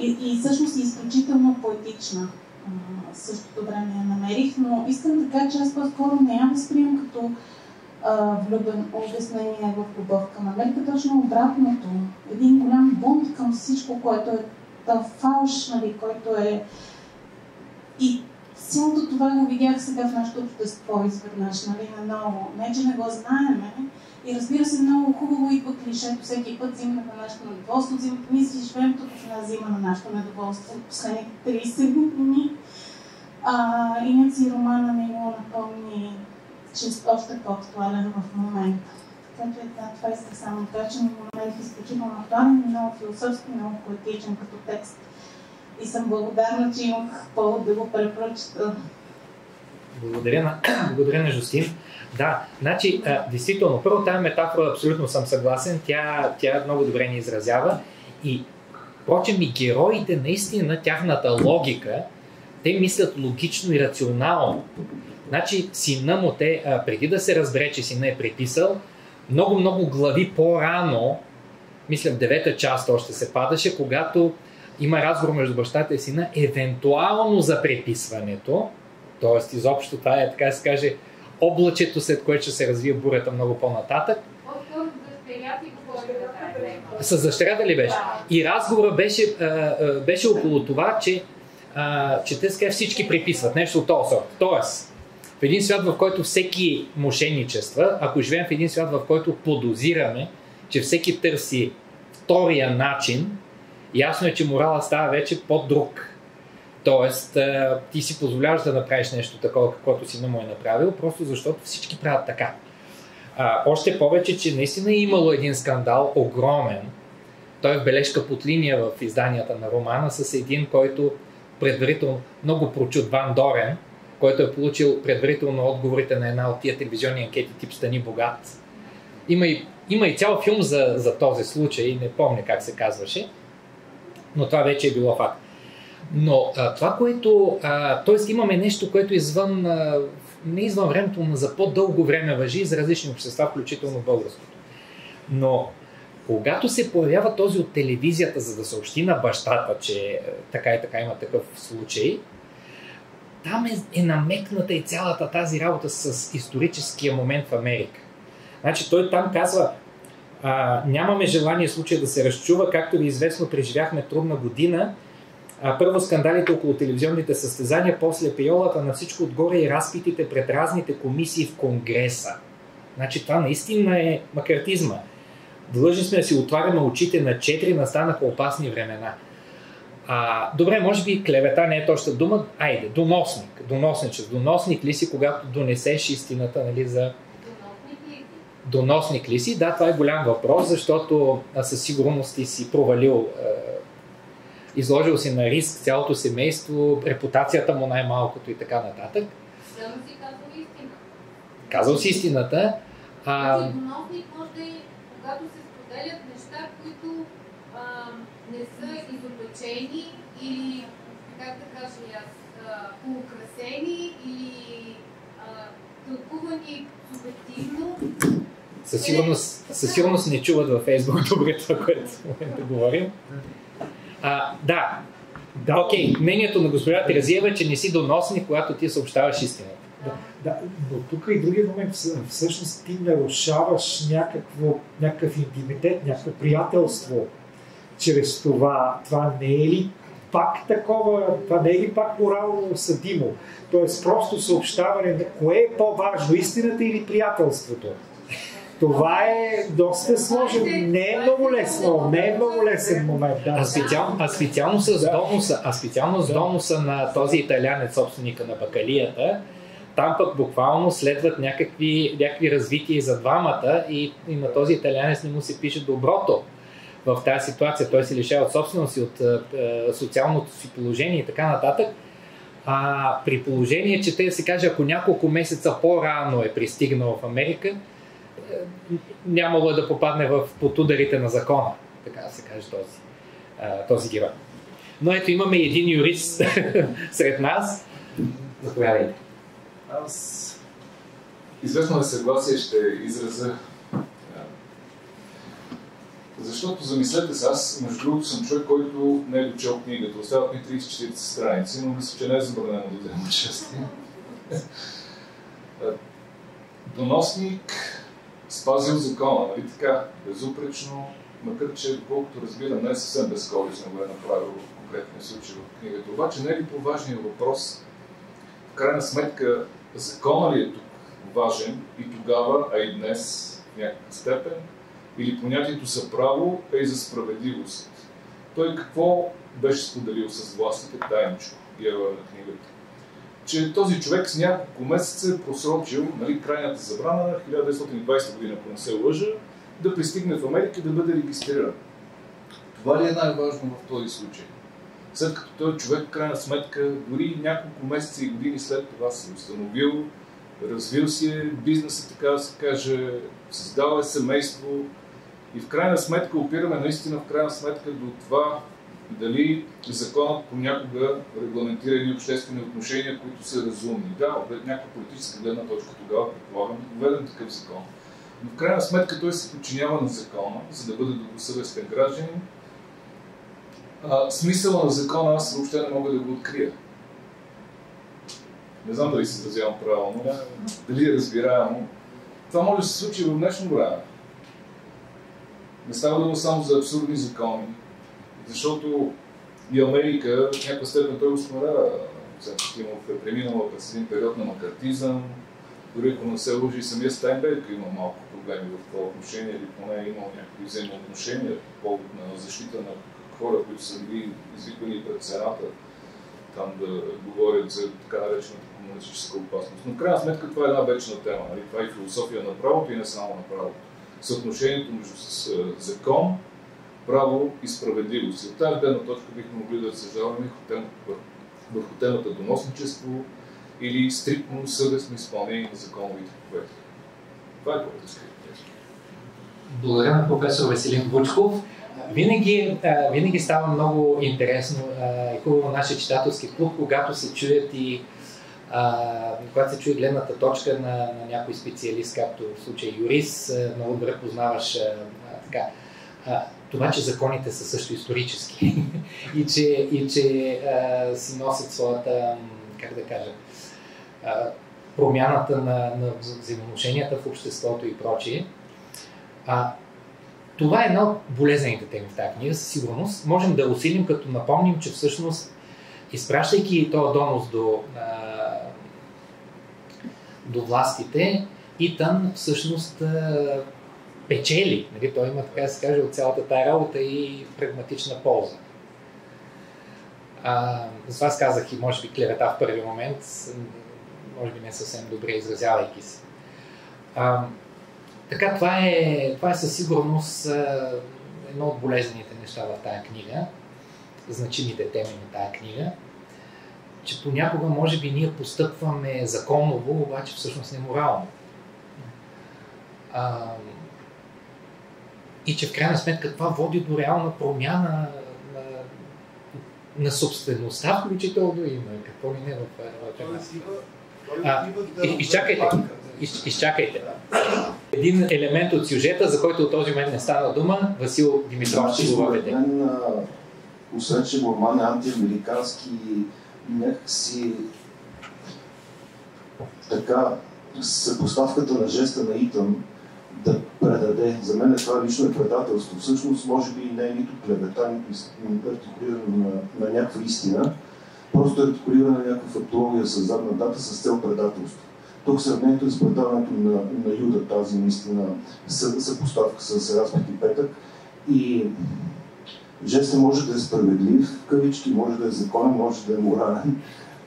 И, и всъщност е изключително поетична. Същото време я намерих, но искам да кажа, че аз по-скоро не я възприемам като а, влюбен обяснение в любов към Америка, точно обратното. Един голям бунт към всичко, което е та фалш, нали, който е... И цялото това го видях сега в нашето общество изведнъж, нали, наново. Не, че не го знаеме, и разбира се, много хубаво идва клишето всеки път зимна на нашето недоволство. Ние си живеем тук в една зима на нашето недоволство последните 30 години. А, иначе романа ми го напомни, че е още по-актуален в момента. Така че да, това иска само да го намерих изключително актуален, много философски, много поетичен като текст. И съм благодарна, че имах повод да го препоръча. Благодаря на, благодаря на Жустин. Да, значи, а, действително, първо тази метафора абсолютно съм съгласен, тя, тя много добре ни изразява и Впрочем и героите, наистина, тяхната логика, те мислят логично и рационално. Значи, сина му, те, а, преди да се разбере, че сина е преписал, много-много глави по-рано, мисля в девета част още се падаше, когато има разговор между бащата и сина, евентуално за преписването, т.е. изобщо това е, така да се каже, облачето, след което ще се развие бурята много по-нататък. С дъщерята ли беше? И разговора беше, беше около това, че, че те сега всички приписват нещо от този сорт. Тоест, в един свят, в който всеки мошенничества, ако живеем в един свят, в който подозираме, че всеки търси втория начин, ясно е, че морала става вече по-друг Тоест, ти си позволяваш да направиш нещо такова, каквото си му е направил, просто защото всички правят така. А, още повече, че наистина е имало един скандал, огромен. Той е бележка под линия в изданията на романа с един, който предварително много прочут Ван Дорен, който е получил предварително отговорите на една от тия телевизионни анкети тип Стани богат. Има и, има и цял филм за, за този случай, не помня как се казваше, но това вече е било факт. Но а, това, което. т.е. имаме нещо, което извън. А, не извън времето, но за по-дълго време въжи за различни общества, включително българското. Но когато се появява този от телевизията, за да съобщи на бащата, че така и така има такъв случай, там е, е намекната и цялата тази работа с историческия момент в Америка. Значи той там казва, а, нямаме желание случая да се разчува, както ви е известно, преживяхме трудна година а, първо скандалите около телевизионните състезания, после пиолата на всичко отгоре и разпитите пред разните комисии в Конгреса. Значи това наистина е макартизма. Длъжни сме да си отваряме очите на четири, настанаха опасни времена. А, добре, може би клевета не е точна дума. Айде, доносник. Доносник. Доносник ли си, когато донесеш истината нали, за... Доносник ли си? Да, това е голям въпрос, защото със сигурност ти си провалил изложил си на риск цялото семейство, репутацията му най-малкото и така нататък. Само си казал истина. Казал си истината. А... Значи, може да е, когато се споделят неща, които а, не са изоблачени или, как да кажа аз, украсени или тълкувани субективно. Със сигурност, със сигурност не чуват във Фейсбук добре това, което в момента говорим. А, да, да, окей, okay. мнението на госпожа Терезиева е, че не си доносни, когато ти съобщаваш истината. Да, да, но тук и другия момент, всъщност ти нарушаваш някакво, някакъв интимитет, някакво приятелство чрез това. Това не е ли пак такова, това не е ли пак морално съдимо? Тоест просто съобщаване кое е по-важно, истината или приятелството? Това е доста сложно. Не е много лесно. Не е много лесен момент. Да. А, специално, а специално с да. доноса, а специално с доноса на този италянец, собственика на бакалията, там пък буквално следват някакви, някакви развития за двамата и, и на този италянец не му се пише доброто в тази ситуация. Той се лишава от собственост и от е, социалното си положение и така нататък. А при положение, че те се каже, ако няколко месеца по-рано е пристигнал в Америка, е, нямало е да попадне в подударите на закона, така да се каже този, този герой. Но ето имаме един юрист сред нас. Заповядайте. Аз известно несъгласие ще изразя защото замислете се, аз между другото съм човек, който не е дочел книгата. Остават ми 30-40 страници, но мисля, че не е забранено да взема участие. Доносник спазил закона, нали така, безупречно, макар че, колкото разбирам, не е съвсем безкорисно го е направил в конкретния случай в книгата. Обаче не е ли по-важният въпрос, в крайна сметка, закона ли е тук важен и тогава, а и днес в някаква степен, или понятието за право е и за справедливост. Той какво беше споделил с властите тайничко, героя на книгата? Че този човек с няколко месеца е просрочил нали, крайната забрана на 1920 година, ако не се лъжа, да пристигне в Америка и да бъде регистриран. Това ли е най-важно в този случай? След като той човек, крайна сметка, дори няколко месеца и години след това се е установил, развил си е бизнеса, така да се каже, създал е семейство, и в крайна сметка опираме наистина в крайна сметка до това дали законът понякога регламентира едни обществени отношения, които са разумни. Да, от някаква политическа гледна точка тогава предполагам да доведем такъв закон. Но в крайна сметка той се подчинява на закона, за да бъде добросъвестен гражданин. А, смисъла на закона аз въобще не мога да го открия. Не знам дали се изразявам правилно, дали е разбираемо. Това може да се случи в днешно време. Не става дума само за абсурдни закони, защото и Америка в някаква степен той го споменава. Тимов е преминала през един период на макартизъм, дори ако не се лъжи самия Стайнберг има малко проблеми в това отношение, или поне е имал някакви взаимоотношения по повод на защита на хора, които са били извиквани пред Сената там да говорят за така наречената комунистическа опасност. Но в крайна сметка това е една вечна тема. Нали? Това е философия на правото и не само на правото съотношението между закон, право и справедливост. От тази гледна точка бихме могли да разсъждаваме върху темата доносничество или стриктно съвестно изпълнение на законовите проекти. Това е което искам Благодаря на професор Веселин Бучков. Винаги, винаги става много интересно и хубаво нашия читателски клуб, когато се чуят и а, когато се чуе гледната точка на, на някой специалист, както в случай юрист, много добре познаваш така, това, че законите са също исторически и че, и че а, си носят своята, как да кажа, а, промяната на, на взаимоотношенията в обществото и прочие. А, това е една от болезнените теми в тази книга, със сигурност. Можем да усилим, като напомним, че всъщност, изпращайки този донос до а, до властите, Итан всъщност печели. Нали? Той има, така да се каже, от цялата тая работа и прагматична полза. А, с вас казах и може би клевета в първи момент, може би не съвсем добре изразявайки се. А, така, това е, това е със сигурност едно от болезнените неща в тая книга, значимите теми на тая книга че понякога може би ние постъпваме законово, обаче всъщност неморално. А, и че в крайна сметка това води до реална промяна на, на собствеността, включително и на какво ли не в това. изчакайте, из, изчакайте. Един елемент от сюжета, за който от този момент не стана дума, Васил Димитров ще го въведе. Освен, че роман е антиамерикански някакси така съпоставката на жеста на Итан да предаде. За мен това лично е предателство. Всъщност, може би не е нито клевета, нито артикулиране на, на някаква истина, просто е артикулиране на някаква фактология с задна дата с цел предателство. Тук сравнението е с предаването на, на Юда, тази наистина съпоставка с разпит и петък. И Жестът може да е справедлив, в кавички, може да е законен, може да е морален.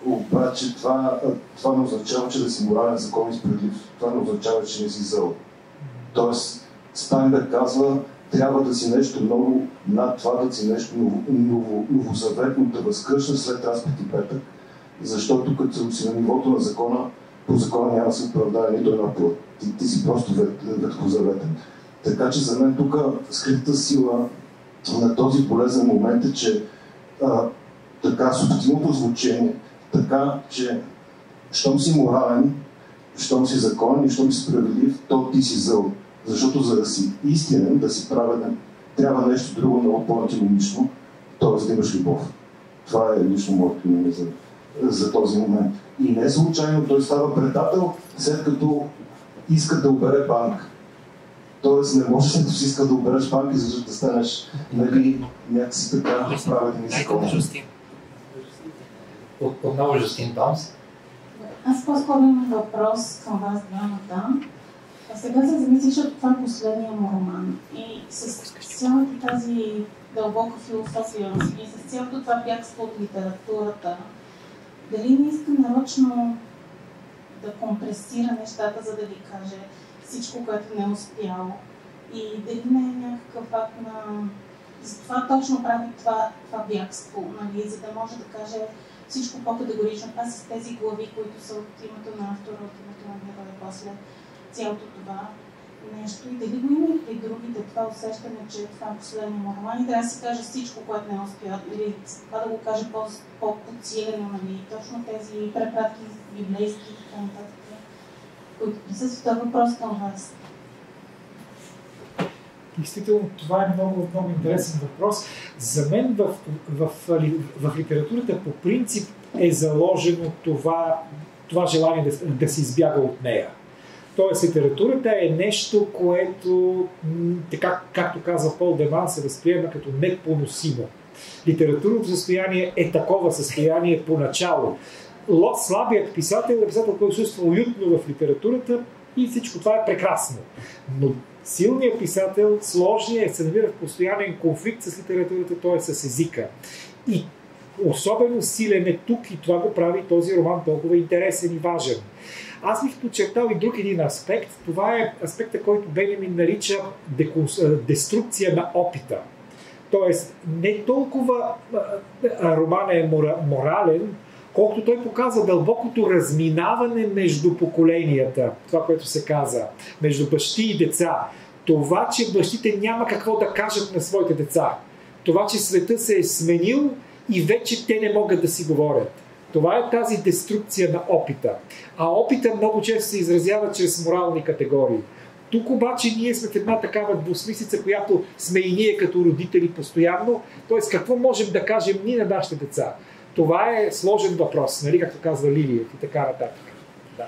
Обаче това, това не означава, че да си морален, закон и справедлив. Това не означава, че не си зъл. Тоест, Стайнберг казва, трябва да си нещо много над това, да си нещо ново, ново, новозаветно, да възкръща след разпит и петък, Защото като си на нивото на закона, по закона няма се оправдае нито една плът. Ти, ти си просто ветхозаветен. Така че за мен тук скрита сила на този болезен момент е, че а, така субтилното звучение, така че щом си морален, щом си законен и щом си справедлив, то ти си зъл. Защото за да си истинен, да си праведен, трябва нещо друго много по-антимонично, т.е. да имаш любов. Това е лично моето мнение за, за този момент. И не случайно той става предател, след като иска да обере банк. Тоест не можеш да си иска да обереш банки, защото да станеш нали, някакси така праведен и законен. Отново Жустин Томс. Аз по-скоро имам въпрос към вас двамата. Сега се замислих, защото това е последния му роман. И с цялата тази дълбока философия и с цялото това бягство от литературата, дали не иска нарочно да компресира нещата, за да ви каже всичко, което не е успяло. И дали не е някакъв факт на... Затова точно прави това, това бягство, нали? за да може да каже всичко по-категорично. Това с тези глави, които са от името на автора, от името на героя, после цялото това нещо. И дали го има и другите това усещане, че това е последния му роман и трябва да си каже всичко, което не е успял. Или това да го каже по-подсилено, нали? Точно тези препратки библейски и така нататък, които присъстват. Това е въпрос към вас. Действително, това е много, много интересен въпрос. За мен в, в, в, в литературата по принцип е заложено това, това желание да, да се избяга от нея. Тоест, литературата е нещо, което, така, както казва Пол Деман, се възприема като непоносимо. Литературното състояние е такова състояние поначало. Слабият писател е писател, който чувства уютно в литературата и всичко това е прекрасно. Но силният писател, сложният, се намира в постоянен конфликт с литературата, т.е. с езика. И особено силен е тук и това го прави този роман толкова интересен и важен. Аз бих подчертал и друг един аспект. Това е аспекта, който Бенемин нарича деструкция на опита. Тоест, не толкова роман е морален, колкото той показва дълбокото разминаване между поколенията, това, което се каза, между бащи и деца. Това, че бащите няма какво да кажат на своите деца. Това, че света се е сменил и вече те не могат да си говорят. Това е тази деструкция на опита. А опита много често се изразява чрез морални категории. Тук обаче ние сме в една такава двусмислица, която сме и ние като родители постоянно. Тоест, какво можем да кажем ние на нашите деца? Това е сложен въпрос, нали, както казва Лилиев и така нататък. Да.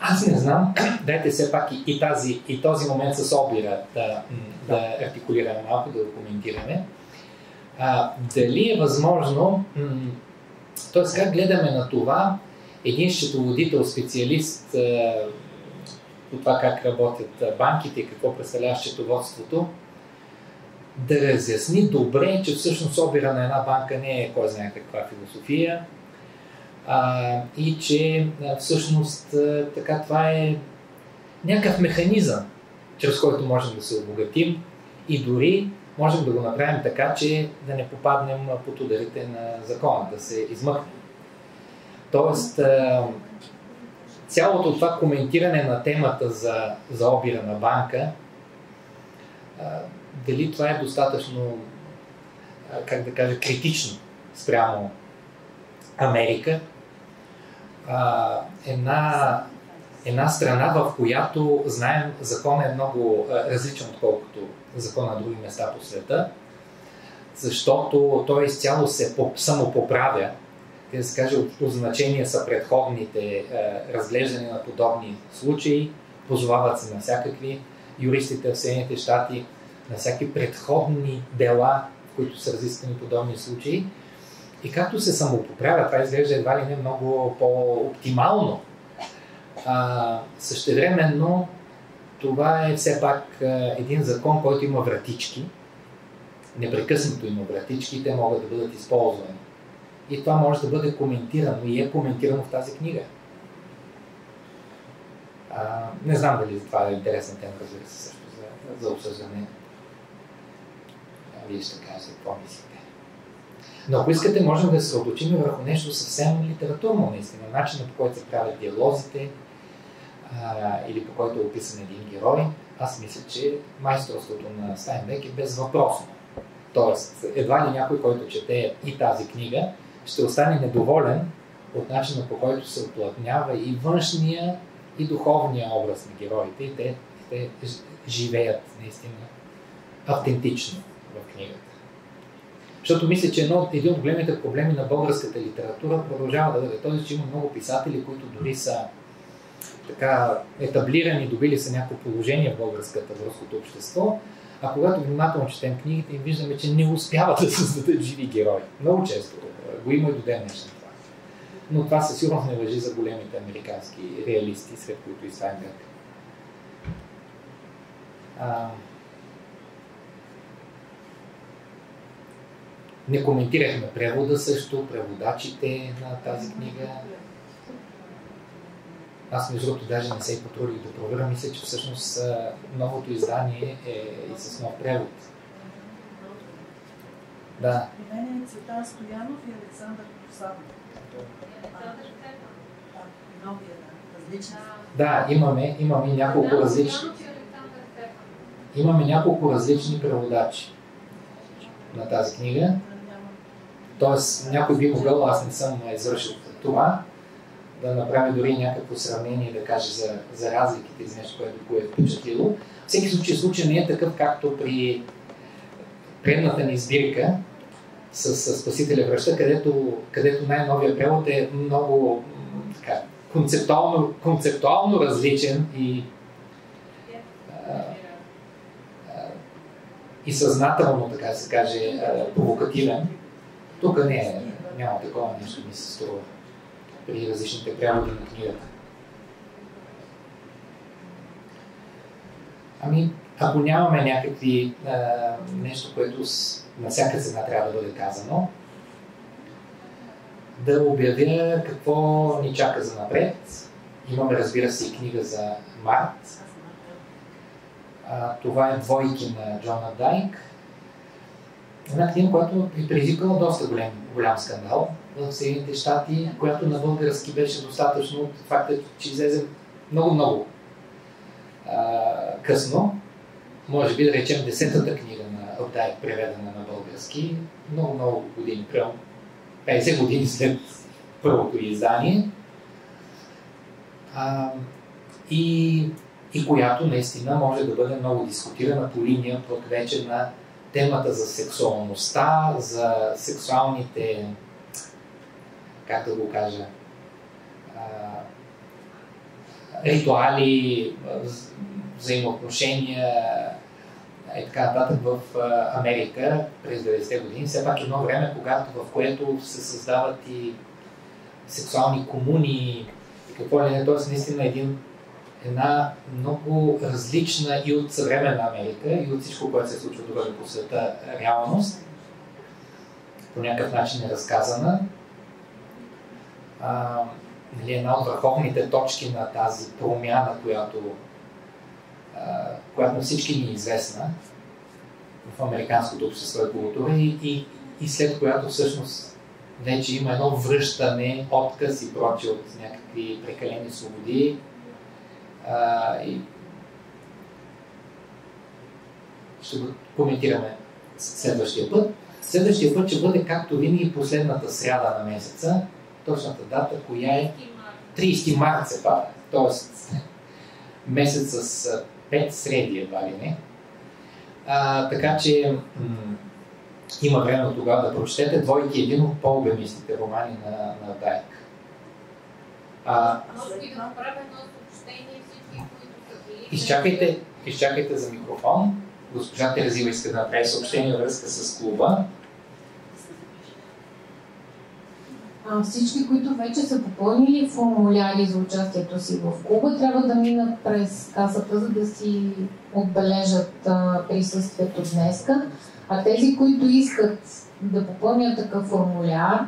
Аз не знам, дайте все пак и, и, тази, и този момент с обира да, да. да артикулираме малко, да го коментираме. А, дали е възможно м- Тоест, как гледаме на това един счетоводител, специалист по това как работят банките и какво представлява счетоводството, да разясни добре, че всъщност обира на една банка не е кой знае каква философия а, и че а, всъщност а, така това е някакъв механизъм, чрез който можем да се обогатим и дори можем да го направим така, че да не попаднем под ударите на закона, да се измъкнем. Тоест, цялото това коментиране на темата за, за обира на банка, дали това е достатъчно, как да кажа, критично спрямо Америка, една, една страна, в която знаем, закон е много различен, отколкото закон на други места по света, защото той изцяло се самопоправя. Да се каже, от значение са предходните е, разглеждания на подобни случаи, позовават се на всякакви юристите в Съединените щати, на всяки предходни дела, в които са разискани подобни случаи. И както се самопоправя, това изглежда едва ли не много по-оптимално. А, същевременно това е все пак един закон, който има вратички. Непрекъснато има вратички те могат да бъдат използвани. И това може да бъде коментирано и е коментирано в тази книга. А, не знам дали това е интересна тема, разбира се, също за, за обсъждане. Вие ще кажете какво мислите. Но ако искате, можем да се оточим върху нещо съвсем литературно, наистина. Начина по който се правят диалозите а, или по който е описан един герой. Аз мисля, че майсторството на Стайнбек е безвъпросно. Тоест, едва ли някой, който чете и тази книга, ще остане недоволен от начина по който се оплътнява и външния, и духовния образ на героите. И те, и те живеят наистина автентично в книгата. Защото мисля, че едно, един от големите проблеми на българската литература продължава да бъде този, че има много писатели, които дори са така етаблирани, добили са някакво положение в българската, руското общество, а когато внимателно четем книгите, им виждаме, че не успяват да създадат живи герои. Много често го има и до ден днешен това. Но това със сигурност не въжи за големите американски реалисти, сред които и Стайнберг. Не коментирахме превода също, преводачите на тази книга. Аз между другото даже не се и потрудих да проверя. Мисля, че всъщност новото издание е и с нов превод. Да. Мен е Цветан Стоянов и Александър Посадов. Новия. Различни. Да, имаме, имаме няколко различни. Имаме няколко различни преводачи на тази книга. Тоест, някой би могъл, аз не съм извършил това, да направи дори някакво сравнение, да каже за, за разликите из нещо, което го е впечатлило. Всеки случай, случай не е такъв, както при предната ни избирка с, с Спасителя връща, където, където най-новия превод е много така, концептуално, концептуално различен и, а, и съзнателно, така се каже, а, провокативен. Тук не е, няма такова нещо, ми се струва при различните преводи на книгата. Ами, ако нямаме някакви а, нещо, което с, на всяка цена трябва да бъде казано, да обявя какво ни чака за напред. Имаме, разбира се, и книга за март. А, това е двойки на Джона Дайк. Една книга, която е предизвикала доста голям, голям скандал в Съединените щати, която на български беше достатъчно от факта, че излезе много-много късно. Може би да речем десетата книга на Алтай, преведена на български, много-много години, прямо 50 години след първото издание. А, и, и която наистина може да бъде много дискутирана по линия пък вече на темата за сексуалността, за сексуалните как да го кажа, ритуали, взаимоотношения и така нататък в Америка през 90-те години. Все пак едно време, когато, в което се създават и сексуални комуни и какво ли не, т.е. наистина един, една много различна и от съвременна Америка, и от всичко, което се случва другаде по света реалност, по някакъв начин е разказана а, нали, една от върховните точки на тази промяна, която, а, която на всички ни е известна в американското общество и култура и, и, и след която всъщност вече има едно връщане, отказ и проче от някакви прекалени свободи. А, и ще го коментираме следващия път. Следващия път ще бъде, както винаги, последната сряда на месеца, точната дата, коя е 30 марта се пада, т.е. месец с 5 среди едва ли не. А, така че м- има време от тогава да прочетете Двойки един от по-обемистите романи на, на Дайк. А, изчакайте, изчакайте за микрофон. Госпожа Терезива иска да направи съобщение връзка с клуба. А, всички, които вече са попълнили формуляри за участието си в клуба, трябва да минат през касата, за да си отбележат а, присъствието днеска. А тези, които искат да попълнят такъв формуляр,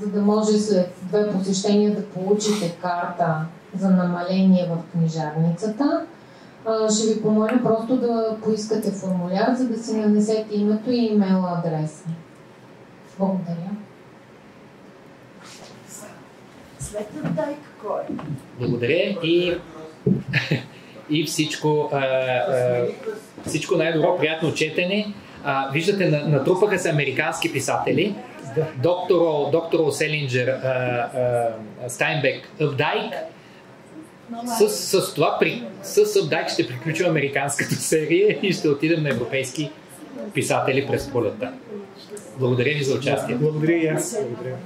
за да може след две посещения да получите карта за намаление в книжарницата, ще ви помоля просто да поискате формуляр, за да си нанесете името и имейл адреса. Благодаря. Светът дай какво е? Благодаря и, и всичко, а, а, всичко най-добро, приятно четене. А, виждате, на- натрупаха се американски писатели. Доктор, доктор Селинджер, а, а, Стайнбек, Updike. С, с това при, с Updike ще приключим американската серия и ще отидем на европейски писатели през пролетта. Благодаря ви за участието. Благодаря и аз. Благодаря.